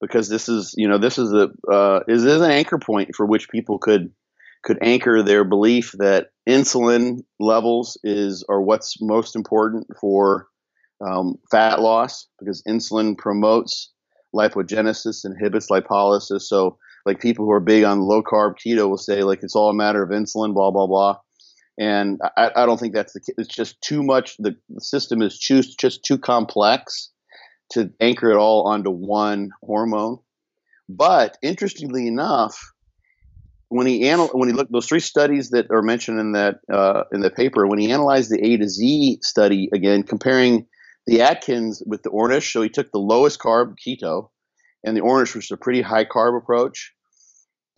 because this is you know this is a uh, is, is an anchor point for which people could could anchor their belief that insulin levels is are what's most important for um, fat loss because insulin promotes lipogenesis inhibits lipolysis. So like people who are big on low carb keto will say like it's all a matter of insulin blah blah blah. And I, I don't think that's the it's just too much the, system is just too complex to anchor it all onto one hormone. But interestingly enough, when he anal- when he looked those three studies that are mentioned in that uh, in the paper, when he analyzed the A to Z study again, comparing the Atkins with the Ornish, so he took the lowest carb keto, and the Ornish was a pretty high carb approach,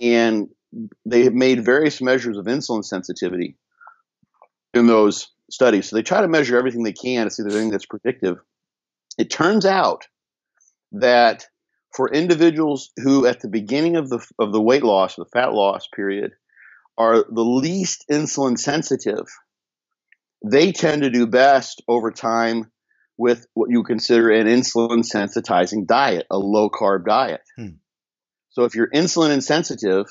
and they made various measures of insulin sensitivity in those studies. So they try to measure everything they can to see if there's anything that's predictive. It turns out that for individuals who, at the beginning of the of the weight loss, the fat loss period, are the least insulin sensitive, they tend to do best over time with what you consider an insulin sensitizing diet, a low carb diet. Hmm. So if you're insulin insensitive,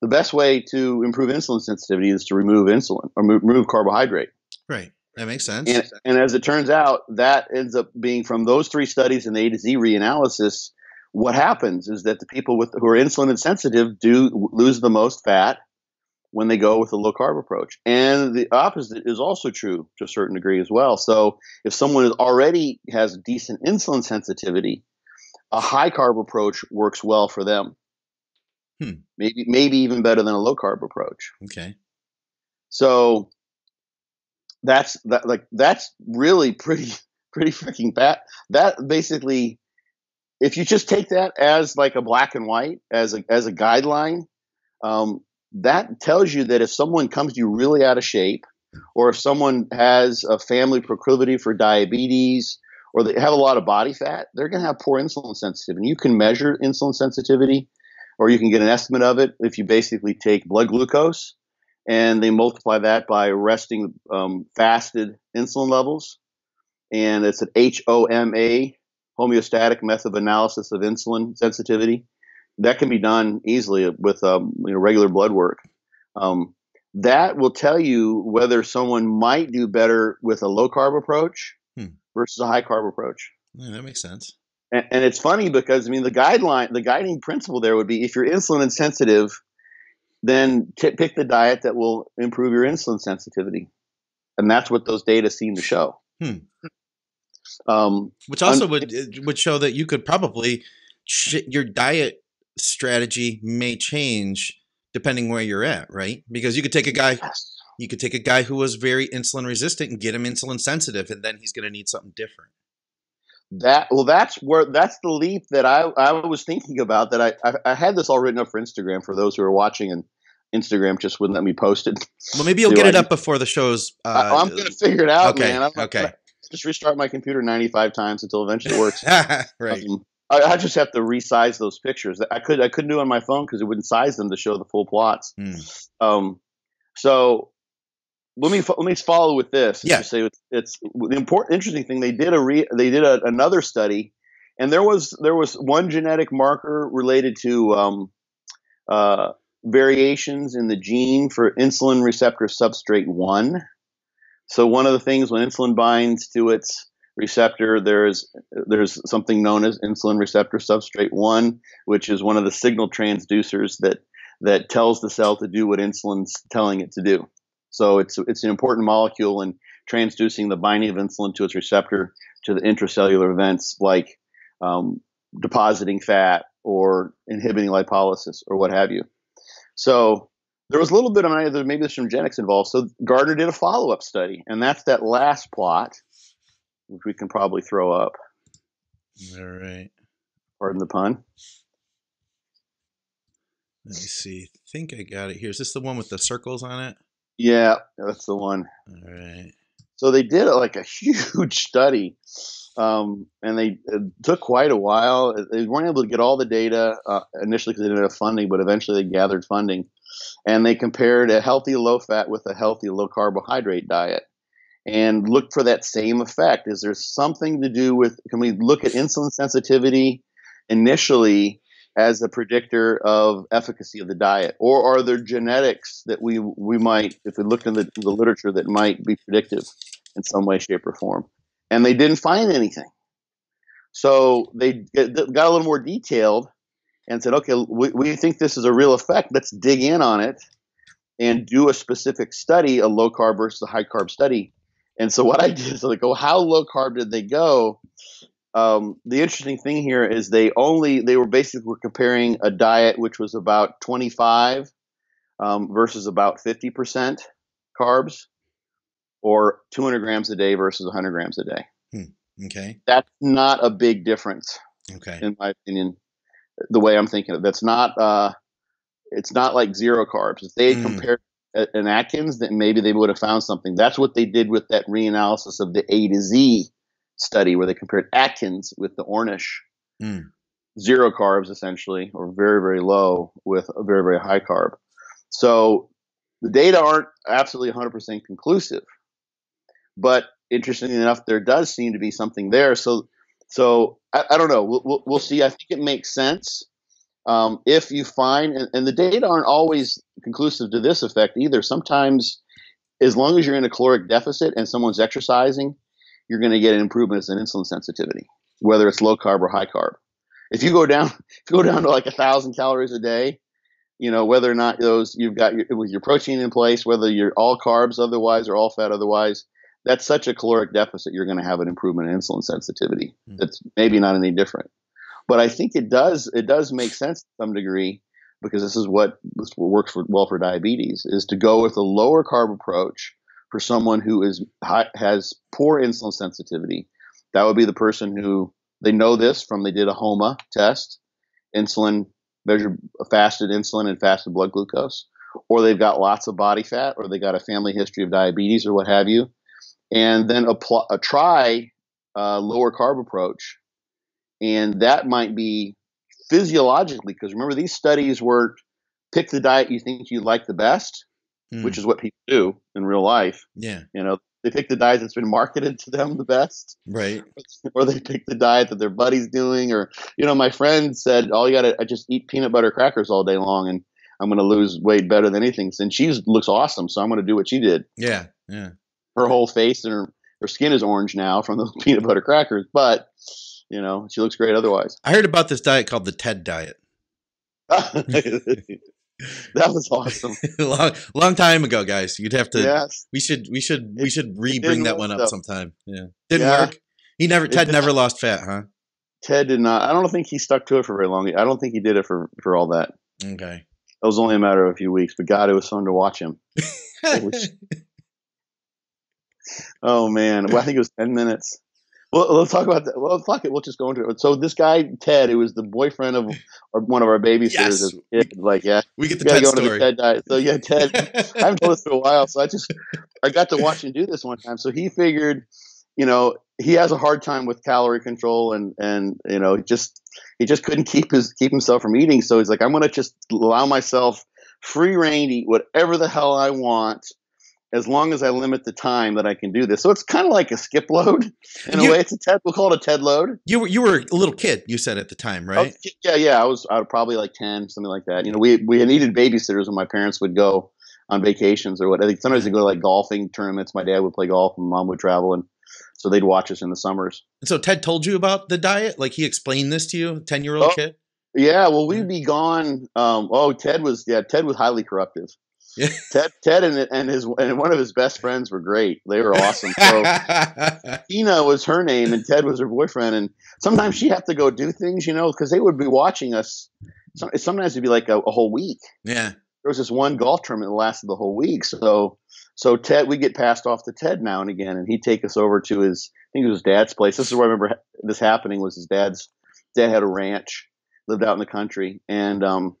the best way to improve insulin sensitivity is to remove insulin or remove carbohydrate. Right. That makes sense. And, and, as it turns out, that ends up being from those three studies and the A to Z reanalysis. What happens is that the people with who are insulin insensitive do lose the most fat when they go with a low carb approach, and the opposite is also true to a certain degree as well. So, if someone already has decent insulin sensitivity, a high carb approach works well for them. Hmm. Maybe maybe even better than a low carb approach. Okay. So that's that like that's really pretty pretty freaking bad. That basically, if you just take that as like a black and white as a as a guideline, um, that tells you that if someone comes to you really out of shape, or if someone has a family proclivity for diabetes, or they have a lot of body fat, they're going to have poor insulin sensitivity. And you can measure insulin sensitivity, or you can get an estimate of it if you basically take blood glucose and they multiply that by resting um, fasted insulin levels, and it's an HOMA, homeostatic method of analysis of insulin sensitivity. That can be done easily with um, you know, regular blood work. Um, that will tell you whether someone might do better with a low carb approach hmm. versus a high carb approach. Yeah, that makes sense. And, and, it's funny because I mean the guideline, the guiding principle there would be if you're insulin insensitive, then t- pick the diet that will improve your insulin sensitivity, and that's what those data seem to show. Hmm. Um, Which also un- would would show that you could probably sh- your diet strategy may change depending where you're at, right? Because you could take a guy, yes. you could take a guy who was very insulin resistant and get him insulin sensitive, and then he's going to need something different. That well, that's where that's the leap that I I was thinking about. That I I, I had this all written up for Instagram for those who are watching and. Instagram just wouldn't let me post it. Well, maybe you'll get it up before the show's. Uh, I, am to figure it out, okay, man. I'm okay. Just restart my computer 95 times until eventually it works. right. Um, I, I, just have to resize those pictures. I could I couldn't do on my phone because it wouldn't size them to show the full plots. Mm. Um, so let me let me follow with this. Yeah. Say it's, it's, the important interesting thing. They did a re, they did a, another study, and there was there was one genetic marker related to um, uh, variations in the gene for insulin receptor substrate one. So one of the things when insulin binds to its receptor, there's there's something known as insulin receptor substrate one, which is one of the signal transducers that that tells the cell to do what insulin's telling it to do. So it's it's an important molecule in transducing the binding of insulin to its receptor to the intracellular events like um, depositing fat or inhibiting lipolysis or what have you. So there was a little bit of maybe there's some genetics involved. So Gardner did a follow up study, and that's that last plot which we can probably throw up. All right. Pardon the pun. Let me see. I think I got it here. Is this the one with the circles on it? Yeah, that's the one. All right. So they did like a huge study, um, and they took quite a while. They weren't able to get all the data uh, initially because they didn't have funding, but eventually they gathered funding, and they compared a healthy low fat with a healthy low carbohydrate diet and look for that same effect. Is there something to do with, can we look at insulin sensitivity initially as a predictor of efficacy of the diet? Or are there genetics that we, we might, if we look in the, the literature, that might be predictive in some way, shape, or form? And they didn't find anything. So they got a little more detailed and said, okay, we, we think this is a real effect. Let's dig in on it and do a specific study, a low carb versus a high carb study and so what I did is like, oh, how low carb did they go? Um, the interesting thing here is they only they were basically were comparing a diet which was about 25 um, versus about 50 percent carbs, or 200 grams a day versus 100 grams a day. Hmm. Okay, that's not a big difference. Okay, in my opinion, the way I'm thinking of it, that's not. Uh, it's not like zero carbs. If they mm. compared an Atkins, then maybe they would have found something. That's what they did with that reanalysis of the A to Z study, where they compared Atkins with the Ornish. Mm. Zero carbs, essentially, or very, very low with a very, very high carb. So the data aren't absolutely 100% conclusive. But interestingly enough, there does seem to be something there. So, so I, I don't know. We'll, we'll, we'll see. I think it makes sense um, if you find, and, and the data aren't always conclusive to this effect either. Sometimes, as long as you're in a caloric deficit and someone's exercising, you're going to get an improvement in insulin sensitivity, whether it's low carb or high carb. If you go down, if you go down to like a thousand calories a day, you know whether or not those you've got your, with your protein in place, whether you're all carbs otherwise or all fat otherwise, that's such a caloric deficit, you're going to have an improvement in insulin sensitivity. Mm. That's maybe not any different. But I think it does it does make sense to some degree because this is what this works for, well for diabetes is to go with a lower carb approach for someone who is has poor insulin sensitivity. That would be the person who they know this from they did a HOMA test, insulin measured fasted insulin and fasted blood glucose, or they've got lots of body fat, or they got a family history of diabetes or what have you, and then apply, uh, a try lower carb approach and that might be physiologically because remember these studies were pick the diet you think you like the best mm. which is what people do in real life yeah you know they pick the diet that's been marketed to them the best, right? Or they pick the diet that their buddy's doing, or you know, my friend said, "All you got to I just eat peanut butter crackers all day long, and I'm going to lose weight better than anything." And she looks awesome, so I'm going to do what she did. Yeah, yeah. Her whole face and her her skin is orange now from the peanut butter crackers, but you know, she looks great otherwise. I heard about this diet called the TED diet. that was awesome. long, long time ago, guys. You'd have to. Yes. We should. We should. We should re-bring that one up though. sometime. Yeah. Didn't yeah. work. He never. Ted never lost fat, huh? Ted did not. I don't think he stuck to it for very long. I don't think he did it for for all that. Okay. It was only a matter of a few weeks, but God, it was fun to watch him. oh man, well, I think it was ten minutes. Well, let's talk about that. Well, fuck it. We'll just go into it. So this guy Ted, who was the boyfriend of one of our babysitters. Yes. Like, yeah, we get the Ted go story. The Ted diet. So yeah, Ted. I haven't told this for a while, so I just I got to watch him do this one time. So he figured, you know, he has a hard time with calorie control, and and you know, just he just couldn't keep his keep himself from eating. So he's like, I'm going to just allow myself free reign to eat whatever the hell I want as long as I limit the time that I can do this. So it's kind of like a skip load in you, a way. It's a TED. We'll call it a TED load. You were you were a little kid. You said at the time, right? Was, yeah, yeah. I was I was probably like ten, something like that. You know, we we needed babysitters when my parents would go on vacations or what. I think sometimes they go to like golfing tournaments. My dad would play golf, and mom would travel, and so they'd watch us in the summers. So Ted told you about the diet, like he explained this to you, ten year old oh, kid. Yeah, well, we'd be gone. Um, oh, Ted was yeah, Ted was highly corruptive. Ted, Ted, and and his and one of his best friends were great. They were awesome. So Tina was her name, and Ted was her boyfriend. And sometimes she had to go do things, you know, because they would be watching us. Sometimes it'd be like a, a, whole week. Yeah. There was this one golf tournament that lasted the whole week. So so Ted, we get passed off to Ted now and again, and he'd take us over to his. I think it was his dad's place. This is where I remember this happening. Was his dad's dad had a ranch, lived out in the country, and um,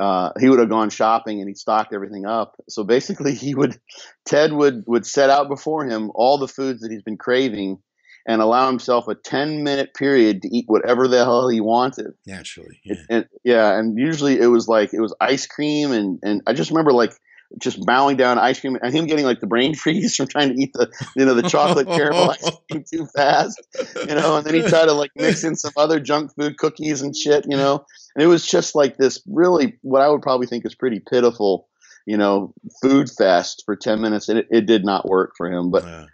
uh, he would have gone shopping and he stocked everything up. So basically, he would Ted would would set out before him all the foods that he's been craving and allow himself a 10 minute period to eat whatever the hell he wanted. Naturally. Yeah. And, yeah. And usually it was like, it was ice cream. And, and I just remember like just bowing down ice cream and him getting like the brain freeze from trying to eat the you know the chocolate caramel ice cream too fast you know and then he tried to like mix in some other junk food cookies and shit you know and it was just like this really what i would probably think is pretty pitiful you know food fest for 10 minutes and it, it did not work for him but yeah.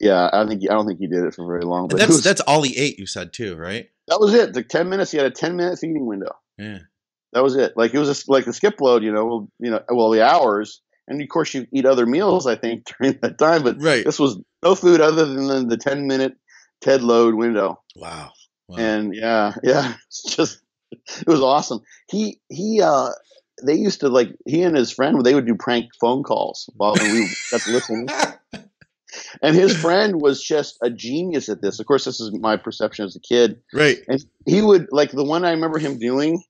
yeah i think i don't think he did it for very long but that's was, that's all he ate you said too right that was it The 10 minutes he had a 10 minute feeding window yeah that was it. Like it was just like the skip load, you know, well, you know, well the hours, and of course you eat other meals. I think during that time, but right. this was no food other than the ten minute TED load window. Wow. wow. And yeah, yeah, it's just it was awesome. He he uh they used to like he and his friend they would do prank phone calls while we got to listen. and his friend was just a genius at this. Of course, this is my perception as a kid. Right. And he would like the one I remember him doing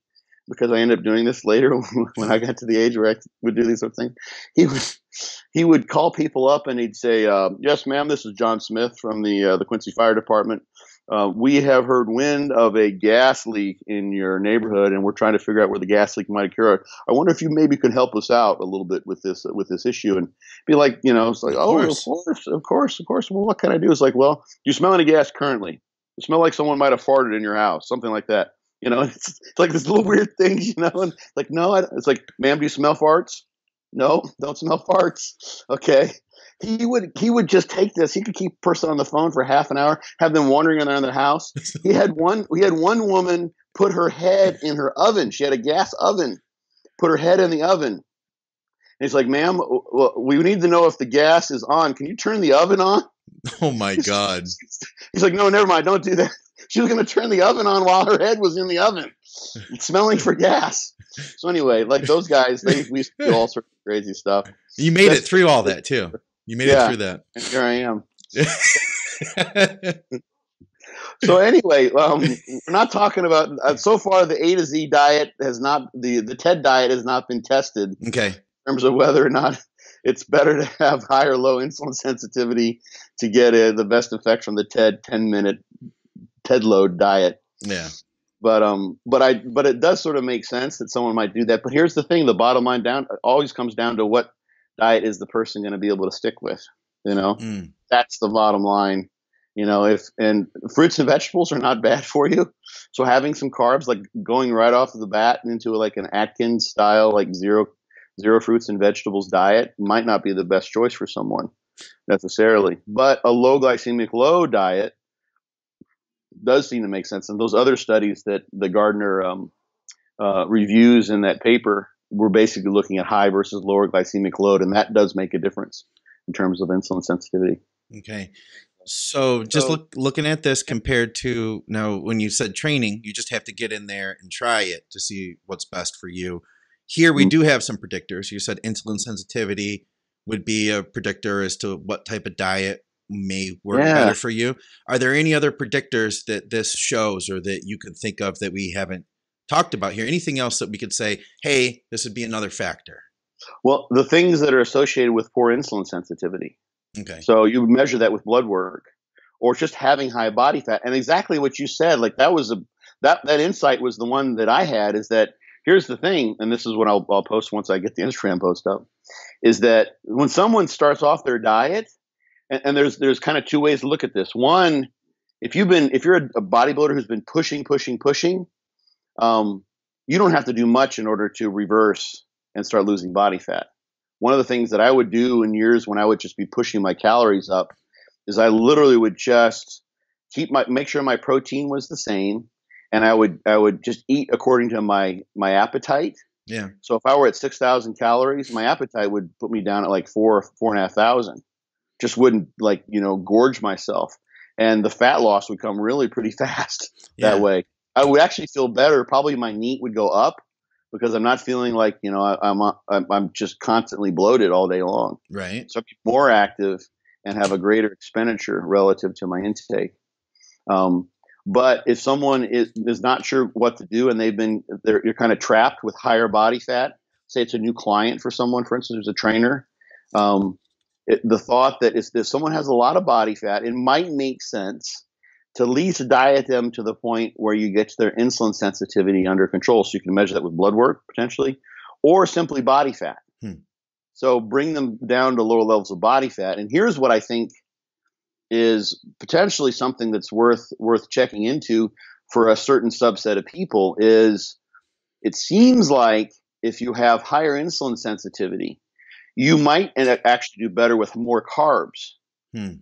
because I ended up doing this later when I got to the age where I would do these sort of things. He would he would call people up and he'd say, uh, "Yes, ma'am, this is John Smith from the uh, the Quincy Fire Department. Uh, we have heard wind of a gas leak in your neighborhood, and we're trying to figure out where the gas leak might occur. I wonder if you maybe could help us out a little bit with this with this issue." And be like, you know, it's like, of "Oh, course. of course, of course, of course. Well, what can I do?" It's like, "Well, do you smell any gas currently? You smell like someone might have farted in your house, something like that." You know, it's, it's like this little weird things, you know, and like, no, I, it's like, ma'am, do you smell farts? No, don't smell farts. Okay. He would he would just take this. He could keep a person on the phone for half an hour, have them wandering around the house. He had one. We had one woman put her head in her oven. She had a gas oven. Put her head in the oven. And he's like, "Ma'am, we need to know if the gas is on. Can you turn the oven on?" Oh my god! He's like, "No, never mind. Don't do that." she was going to turn the oven on while her head was in the oven, smelling for gas. So anyway, like those guys, they we used to do all sorts of crazy stuff. You made That's, it through all that too. You made yeah, it through that. And here I am. so anyway, um, we're not talking about uh, so far. The A to Z diet has not the the TED diet has not been tested. Okay. In terms of whether or not it's better to have high or low insulin sensitivity to get uh, the best effect from the TED 10 minute TED load diet. Yeah. But um, but I but it does sort of make sense that someone might do that. But here's the thing: the bottom line down always comes down to what diet is the person going to be able to stick with. You know, mm. that's the bottom line. You know, if and fruits and vegetables are not bad for you. So having some carbs, like going right off the bat into like an Atkins style, like zero zero fruits and vegetables diet, might not be the best choice for someone necessarily. But a low glycemic low diet does seem to make sense. And those other studies that the Gardner um, uh, reviews in that paper were basically looking at high versus lower glycemic load, and that does make a difference in terms of insulin sensitivity. Okay. So just so, look, looking at this compared to now when you said training, you just have to get in there and try it to see what's best for you. Here we mm-hmm. do have some predictors. You said insulin sensitivity would be a predictor as to what type of diet may work yeah. better for you. Are there any other predictors that this shows or that you could think of that we haven't talked about here? Anything else that we could say, hey, this would be another factor? Well, the things that are associated with poor insulin sensitivity. Okay. So you measure that with blood work or just having high body fat. And exactly what you said, like that was a that that insight was the one that I had is that here's the thing, and this is what I'll, I'll post once I get the Instagram post up, is that when someone starts off their diet, and, and there's there's kind of two ways to look at this. One, if you've been if you're a, a bodybuilder who's been pushing, pushing, pushing, um, you don't have to do much in order to reverse and start losing body fat. One of the things that I would do in years when I would just be pushing my calories up is I literally would just keep my make sure my protein was the same, and I would I would just eat according to my my appetite. Yeah. So if I were at six thousand calories, my appetite would put me down at like four four and a half thousand just wouldn't like you know gorge myself, and the fat loss would come really pretty fast yeah. that way. I would actually feel better. Probably my NEAT would go up because I'm not feeling like you know I, am I'm, I'm just constantly bloated all day long. Right. So I'm more active and have a greater expenditure relative to my intake. Um, but if someone is, is not sure what to do and they've been they're, you're kind of trapped with higher body fat, say it's a new client for someone, for instance, who's a trainer, um, it, the thought that if, if someone has a lot of body fat, it might make sense to at least diet them to the point where you get their insulin sensitivity under control. So you can measure that with blood work potentially, or simply body fat. Hmm. So bring them down to lower levels of body fat. And here's what I think is potentially something that's worth worth checking into for a certain subset of people is it seems like if you have higher insulin sensitivity, you might actually do better with more carbs. Hmm.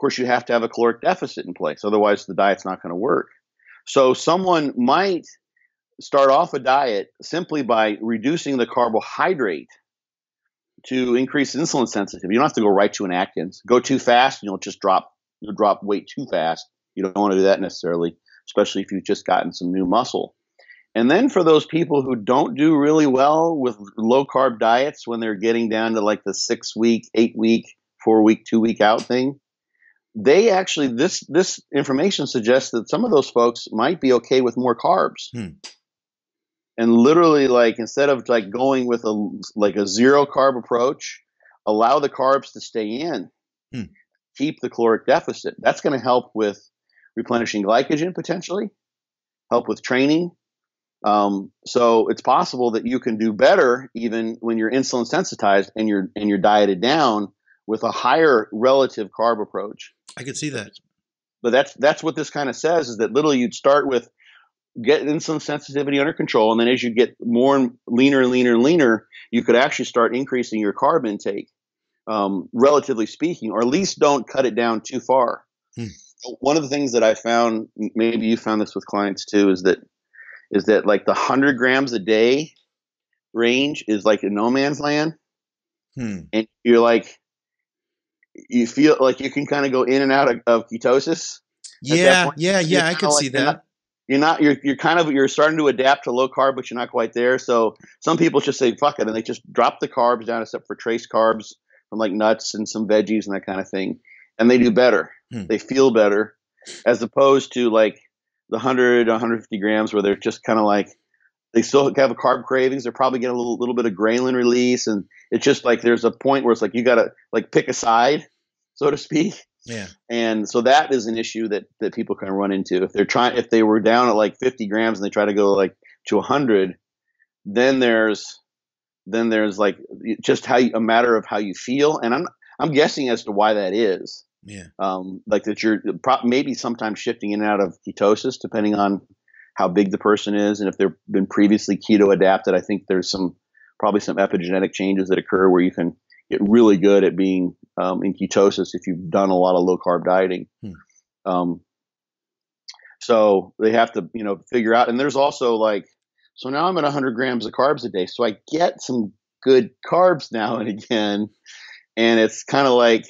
Course, you have to have a caloric deficit in place, otherwise, the diet's not going to work. So, someone might start off a diet simply by reducing the carbohydrate to increase insulin sensitivity. You don't have to go right to an Atkins. Go too fast, and you'll just drop you'll drop weight too fast. You don't want to do that necessarily, especially if you've just gotten some new muscle. And then for those people who don't do really well with low carb diets when they're getting down to like the six week, eight week, four week, two week out thing, they actually this this information suggests that some of those folks might be okay with more carbs. Hmm. And literally, like instead of like going with a like a zero carb approach, allow the carbs to stay in, hmm. keep the caloric deficit. That's going to help with replenishing glycogen potentially, help with training, um, so it's possible that you can do better even when you're insulin sensitized and you're and you're dieted down with a higher relative carb approach. I could see that. But that's that's what this kind of says is that literally you'd start with get insulin sensitivity under control, and then as you get more and leaner and leaner and leaner, you could actually start increasing your carb intake, um, relatively speaking, or at least don't cut it down too far. Hmm. One of the things that I found, maybe you found this with clients too, is that is that like the 100 grams a day range is like a no man's land. Hmm. And you're like, you feel like you can kind of go in and out of, of ketosis. Yeah, yeah, yeah. I could like, see that. You're not, you're you're kind of you're starting to adapt to low carb, but you're not quite there. So some people just say fuck it, and they just drop the carbs down, except for trace carbs from like nuts and some veggies and that kind of thing, and they do better. Hmm. They feel better, as opposed to like the 100, 150 grams where they're just kind of like, they still have a carb cravings. They're probably getting a little, little bit of ghrelin release. And it's just like there's a point where it's like you got to like pick a side, so to speak. Yeah. And so that is an issue that, that people can run into. If they're trying, if they were down at like 50 grams and they try to go like to 100, then there's, then there's like just how you, a matter of how you feel. And I'm, I'm guessing as to why that is. Yeah. Um, like that you're maybe sometimes shifting in and out of ketosis depending on how big the person is and if they've been previously keto adapted. I think there's some probably some epigenetic changes that occur where you can get really good at being um, in ketosis if you've done a lot of low carb dieting. Hmm. Um, so they have to, you know, figure out. And there's also like, so now I'm at 100 grams of carbs a day, so I get some good carbs now and again. And it's kind of like,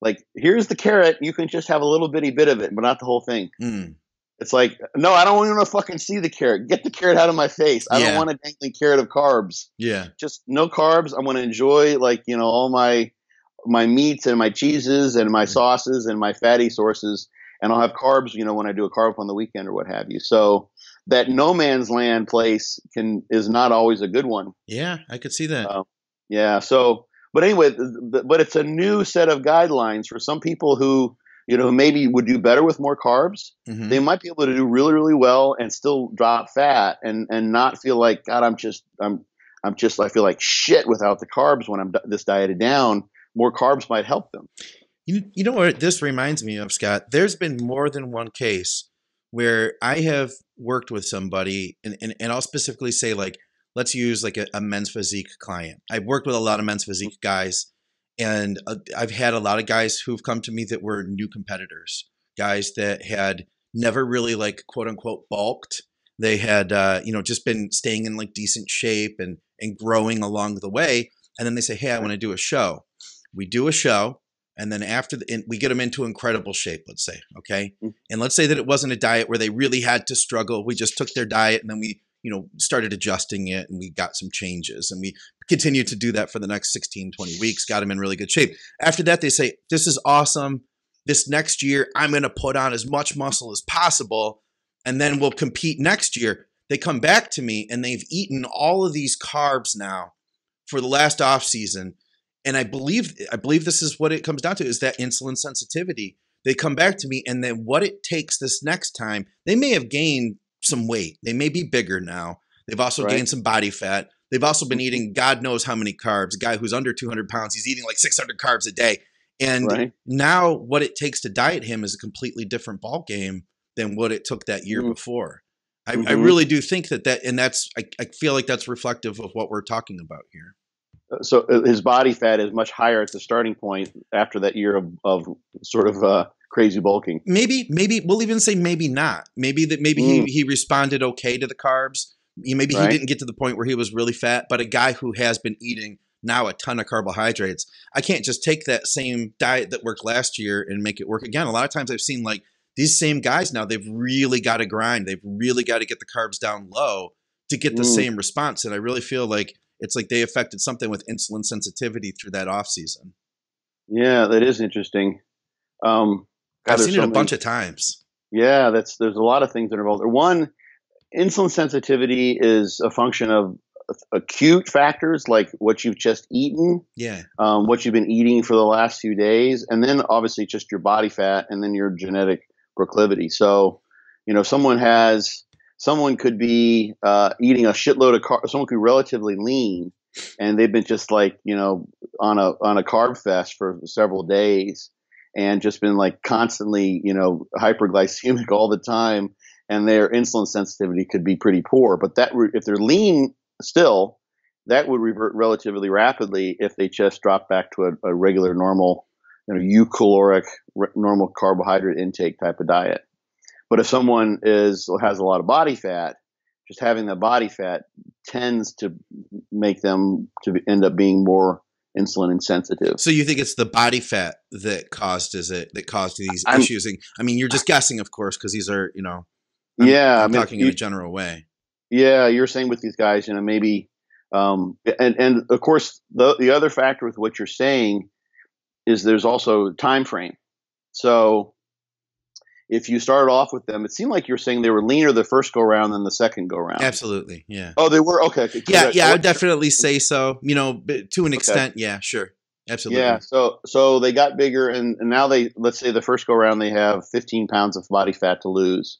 like here's the carrot. You can just have a little bitty bit of it, but not the whole thing. Mm. It's like, no, I don't even want to fucking see the carrot. Get the carrot out of my face. I yeah. don't want a dangling carrot of carbs. Yeah. Just no carbs. I want to enjoy like, you know, all my my meats and my cheeses and my sauces and my fatty sources and I'll have carbs, you know, when I do a carb on the weekend or what have you. So that no man's land place can is not always a good one. Yeah, I could see that. Uh, yeah. So, but anyway, but it's a new set of guidelines for some people who you know, maybe would do better with more carbs. Mm-hmm. They might be able to do really, really well and still drop fat and and not feel like God, I'm just I'm I'm just I feel like shit without the carbs when I'm this dieted down. More carbs might help them. You you know what this reminds me of, Scott? There's been more than one case where I have worked with somebody, and and, and I'll specifically say like, let's use like a, a men's physique client. I've worked with a lot of men's physique guys and uh, I've had a lot of guys who've come to me that were new competitors, guys that had never really like quote unquote bulked. They had uh, you know just been staying in like decent shape and and growing along the way. And then they say, "Hey, I want to do a show." We do a show, and then after the, we get them into incredible shape. Let's say, okay, mm-hmm. and let's say that it wasn't a diet where they really had to struggle. We just took their diet and then we you know started adjusting it and we got some changes and we continued to do that for the next 16 20 weeks got him in really good shape. After that they say this is awesome. This next year i'm going to put on as much muscle as possible and then we'll compete next year. They come back to me and they've eaten all of these carbs now for the last off season and i believe i believe this is what it comes down to is that insulin sensitivity. They come back to me and then what it takes this next time they may have gained some weight. They may be bigger now. They've also right. gained some body fat. They've also been mm-hmm. eating God knows how many carbs. A guy who's under 200 pounds, he's eating like 600 carbs a day. And right. now what it takes to diet him is a completely different ball game than what it took that year mm-hmm. before. I, mm-hmm. I, really do think that that, and that's, I, I, feel like that's reflective of what we're talking about here. Uh, so uh, his body fat is much higher at the starting point after that year of, of sort of uh, crazy bulking. Maybe, maybe we'll even say maybe not. Maybe that maybe mm. he he responded okay to the carbs. Maybe right. he didn't get to the point where he was really fat, but a guy who has been eating now a ton of carbohydrates, I can't just take that same diet that worked last year and make it work again. A lot of times I've seen like these same guys now, they've really got to grind. They've really got to get the carbs down low to get the mm. same response. And I really feel like it's like they affected something with insulin sensitivity through that off season. Yeah, that is interesting. Um, God, I've seen so it a many, bunch of times. Yeah, that's there's a lot of things that are involved. One, insulin sensitivity is a function of acute factors like what you've just eaten, yeah, um, what you've been eating for the last few days, and then obviously just your body fat and then your genetic proclivity. So, you know, someone has someone could be uh, eating a shitload of carbs. Someone could be relatively lean, and they've been just like you know on a on a carb fest for several days and just been like constantly, you know, hyperglycemic all the time, and their insulin sensitivity could be pretty poor. But that if they're lean still, that would revert relatively rapidly if they just drop back to a, a regular normal, you know, eucaloric normal carbohydrate intake type of diet. But if someone is has a lot of body fat, just having that body fat tends to make them to end up being more insulin insensitive. So you think it's the body fat that caused is it that caused these I'm, issues? I mean, you're just guessing, of course, because these are you know. I'm, yeah, I'm I mean, talking you, in a general way. Yeah, you're saying with these guys, you know, maybe, um, and and of course the the other factor with what you're saying is there's also time frame. So if you started off with them, it seemed like you were saying they were leaner the first go around than the second go around. Absolutely, yeah. Oh, they were okay. Yeah, yeah, I would definitely say so. You know, to an extent, okay. yeah, sure, absolutely. Yeah, so so they got bigger, and, and now they let's say the first go around they have 15 pounds of body fat to lose,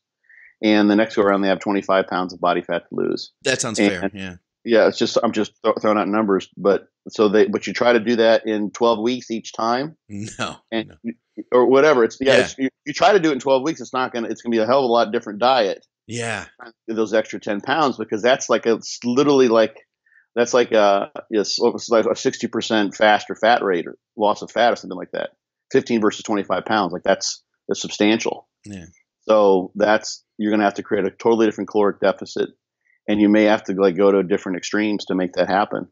and the next go around they have 25 pounds of body fat to lose. That sounds and, fair. Yeah. yeah, it's just I'm just th- throwing out numbers, but so they but you try to do that in 12 weeks each time. No, and no. Or whatever. It's yeah, yeah. It's, you, you, try to do it in 12 weeks. It's not gonna. It's gonna be a hell of a lot different diet. Yeah, those extra 10 pounds because that's like a, it's literally like that's like a it's like a 60 percent faster fat rate or loss of fat or something like that. 15 versus 25 pounds, like that's that's substantial. Yeah. So that's you're gonna have to create a totally different caloric deficit and you may have to like go to different extremes to make that happen.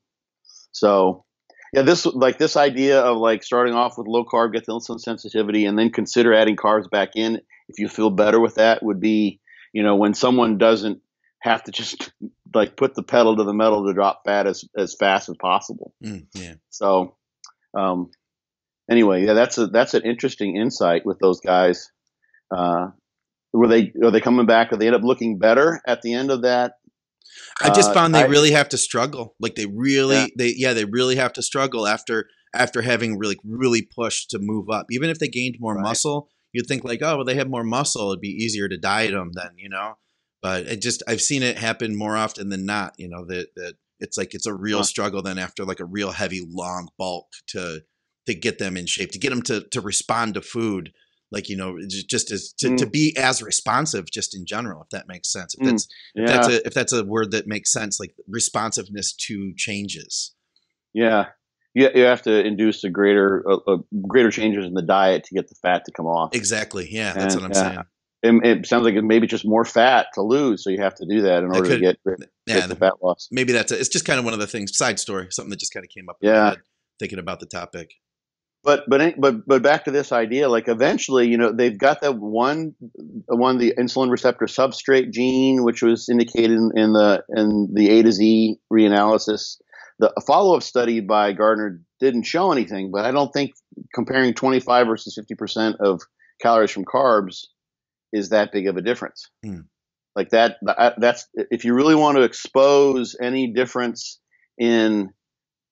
So yeah, this like this idea of like starting off with low carb, get the insulin sensitivity, and then consider adding carbs back in if you feel better with that would be, you know, when someone doesn't have to just like put the pedal to the metal to drop fat as as fast as possible. Mm, yeah. So, um, anyway, yeah, that's a that's an interesting insight with those guys. Uh, were they are they coming back? Or they end up looking better at the end of that I just uh, found they I, really have to struggle. Like they really, yeah. they yeah, they really have to struggle after after having really really pushed to move up. Even if they gained more right. muscle, you'd think like, oh, well, they have more muscle, it'd be easier to diet them then, you know. But it just I've seen it happen more often than not. You know that that it's like it's a real huh. struggle then after like a real heavy long bulk to to get them in shape to get them to to respond to food like you know just as to, mm. to be as responsive just in general if that makes sense if mm. that's yeah. if that's a if that's a word that makes sense like responsiveness to changes yeah you, you have to induce a greater a, a greater changes in the diet to get the fat to come off exactly yeah that's and, what i'm yeah. saying it, it, sounds like it maybe just more fat to lose, so you have to do that in order could, to get, yeah, get the fat loss. Maybe that's a, it's just kind of one of the things. Side story, something that just kind of came up. Yeah, thinking about the topic but but but but back to this idea like eventually you know they've got that one one the insulin receptor substrate gene which was indicated in, in the in the a to z reanalysis the follow-up study by gardner didn't show anything but i don't think comparing 25 versus 50% of calories from carbs is that big of a difference hmm. like that that's if you really want to expose any difference in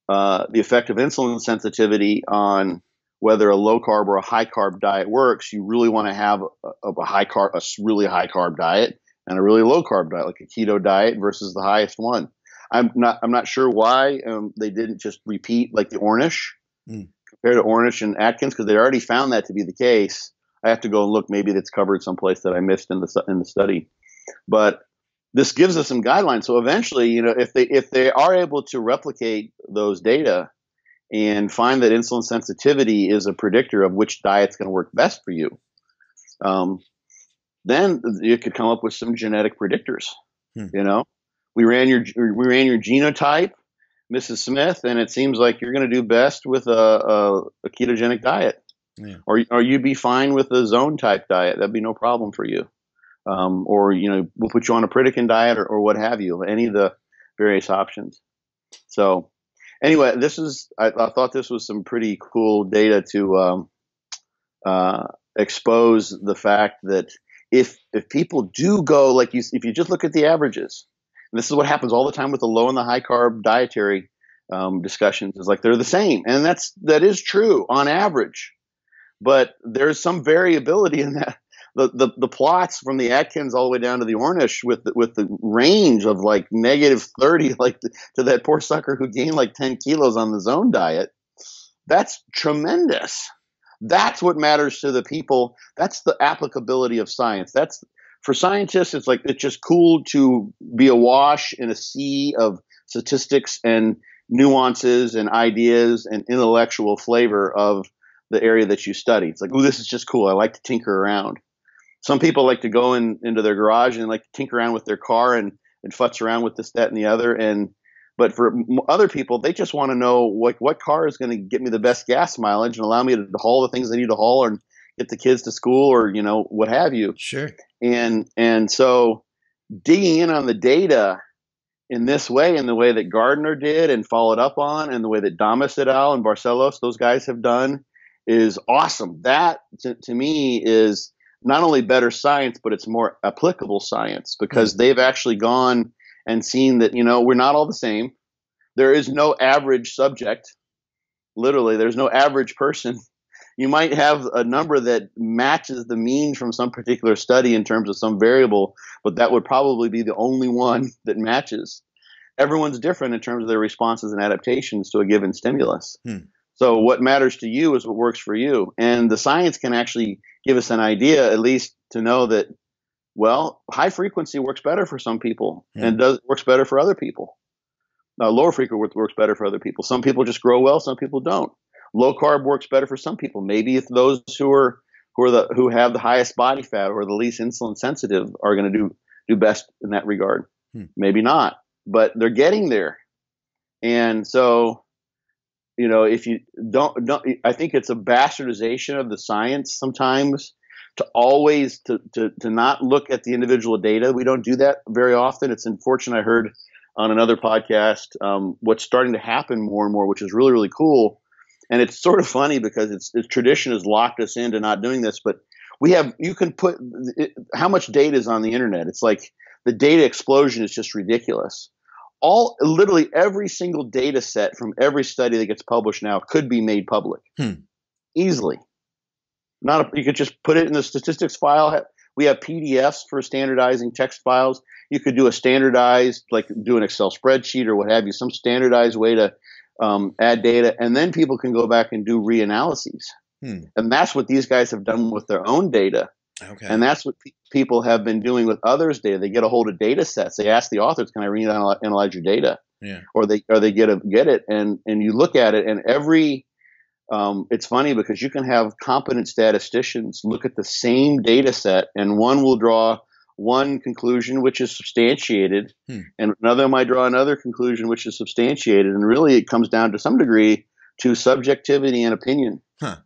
uh, the effect of insulin sensitivity on whether a low carb or a high carb diet works, you really want to have a, a, high carb, a really high carb diet and a really low carb diet, like a keto diet versus the highest one. I'm not, I'm not sure why um, they didn't just repeat like the Ornish mm. compared to Ornish and Atkins because they already found that to be the case. I have to go and look. Maybe that's covered someplace that I missed in the in the study, but this gives us some guidelines. So eventually, you know, if they if they are able to replicate those data and find that insulin sensitivity is a predictor of which diet's going to work best for you, um, then you could come up with some genetic predictors. Hmm. You know, we ran your we ran your genotype, Mrs. Smith, and it seems like you're going to do best with a, a, a ketogenic diet. Yeah. Or, or you'd be fine with a zone type diet. That'd be no problem for you um, or you know we'll put you on a Pritikin diet or, or what have you, any of the various options. So anyway, this is I, I thought this was some pretty cool data to um, uh, expose the fact that if if people do go like you if you just look at the averages, and this is what happens all the time with the low and the high carb dietary um, discussions is like they're the same, and that's that is true on average, but there's some variability in that the, the, the plots from the Atkins all the way down to the Ornish with the, with the range of like negative 30, like to that poor sucker who gained like 10 kilos on the zone diet. That's tremendous. That's what matters to the people. That's the applicability of science. That's for scientists. It's like it's just cool to be awash in a sea of statistics and nuances and ideas and intellectual flavor of the area that you study. It's like, oh, this is just cool. I like to tinker around some people like to go in into their garage and like to tinker around with their car and and futz around with this, that, and the other. And but for other people, they just want to know what what car is going to get me the best gas mileage and allow me to haul the things I need to haul or get the kids to school or you know what have you. Sure. And and so digging in on the data in this way, in the way that Gardner did and followed up on, and the way that Damas et al. and Barcelos, those guys have done, is awesome. That to, to me is not only better science, but it's more applicable science because mm-hmm. they've actually gone and seen that, you know, we're not all the same. There is no average subject. Literally, there's no average person. You might have a number that matches the mean from some particular study in terms of some variable, but that would probably be the only one that matches. everyone's different in terms of their responses and adaptations to a given stimulus. Hmm. So what matters to you is what works for you. And the science can actually give us an idea, at least to know that, well, high frequency works better for some people hmm. and does works better for other people. Uh, lower frequency works better for other people. Some people just grow well, some people don't. Low carb works better for some people. Maybe if those who are who are the who have the highest body fat or the least insulin sensitive are going to do do best in that regard. Hmm. Maybe not, but they're getting there. And so, you know, if you don't, don't I think it's a bastardization of the science sometimes to always to, to, to not look at the individual data. We don't do that very often. It's unfortunate. I heard on another podcast um, what's starting to happen more and more, which is really, really cool. And it's sort of funny because it's, it's tradition has locked us into not doing this, but we have you can put it, how much data is on the internet. It's like the data explosion is just ridiculous. All literally every single data set from every study that gets published now could be made public hmm. easily. Not a, you could just put it in the statistics file. We have PDFs for standardizing text files. You could do a standardized, like do an Excel spreadsheet or what have you, some standardized way to um, add data, and then people can go back and do reanalyses. Hmm. And that's what these guys have done with their own data. Okay. And that's what pe- people have been doing with others' data. They get a hold of data sets. They ask the authors, "Can I reanalyze your data?" Yeah. Or they or they get a get it, and and you look at it, and every um, it's funny because you can have competent statisticians look at the same data set, and one will draw one conclusion which is substantiated, hmm. and another might draw another conclusion which is substantiated, and really it comes down to some degree to subjectivity and opinion. Huh.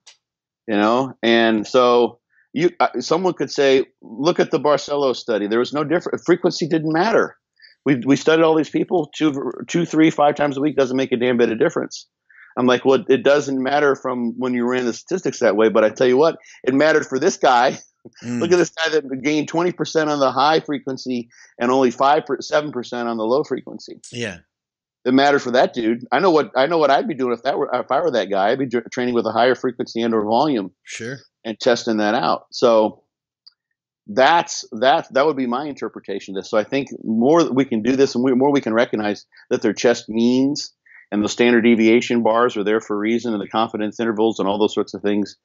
You know, and so you uh, someone could say, look at the Barcelo study. There was no difference. Frequency didn't matter. We we studied all these people two two three five times a week doesn't make a damn bit of difference. I'm like, well, it doesn't matter from when you ran the statistics that way, but I tell you what, it mattered for this guy. Mm. Look at this guy that gained 20% on the high frequency and only 5 7% on the low frequency. Yeah. It mattered for that dude. I know what I know what I'd be doing if that were if I were that guy. I'd be training with a higher frequency and or volume. Sure. And testing that out. So that's that that would be my interpretation of this. So I think more we can do this and we, more we can recognize that their chest means and the standard deviation bars are there for a reason and the confidence intervals and all those sorts of things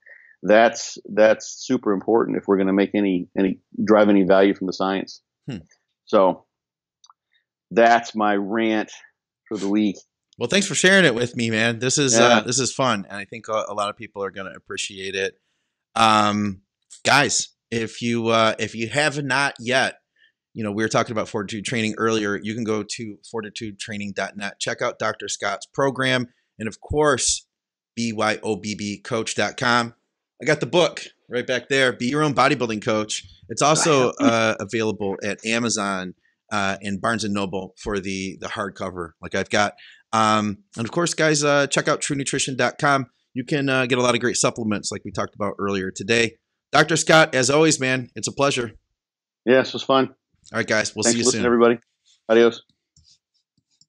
that's that's super important if we're going to make any any drive any value from the science hmm. so that's my rant for the week well thanks for sharing it with me man this is uh, yeah. uh, this is fun and i think a, a lot of people are going to appreciate it um guys if you uh if you have not yet you know, we were talking about fortitude training earlier. You can go to fortitudetraining.net, check out Dr. Scott's program, and of course, byobbcoach.com. I got the book right back there, Be Your Own Bodybuilding Coach. It's also uh, available at Amazon uh, and Barnes and Noble for the the hardcover, like I've got. Um, and of course, guys, uh, check out TrueNutrition.com. You can uh, get a lot of great supplements, like we talked about earlier today. Dr. Scott, as always, man, it's a pleasure. Yes, it was fun. All right, guys. We'll Thanks see you soon. everybody. Adios.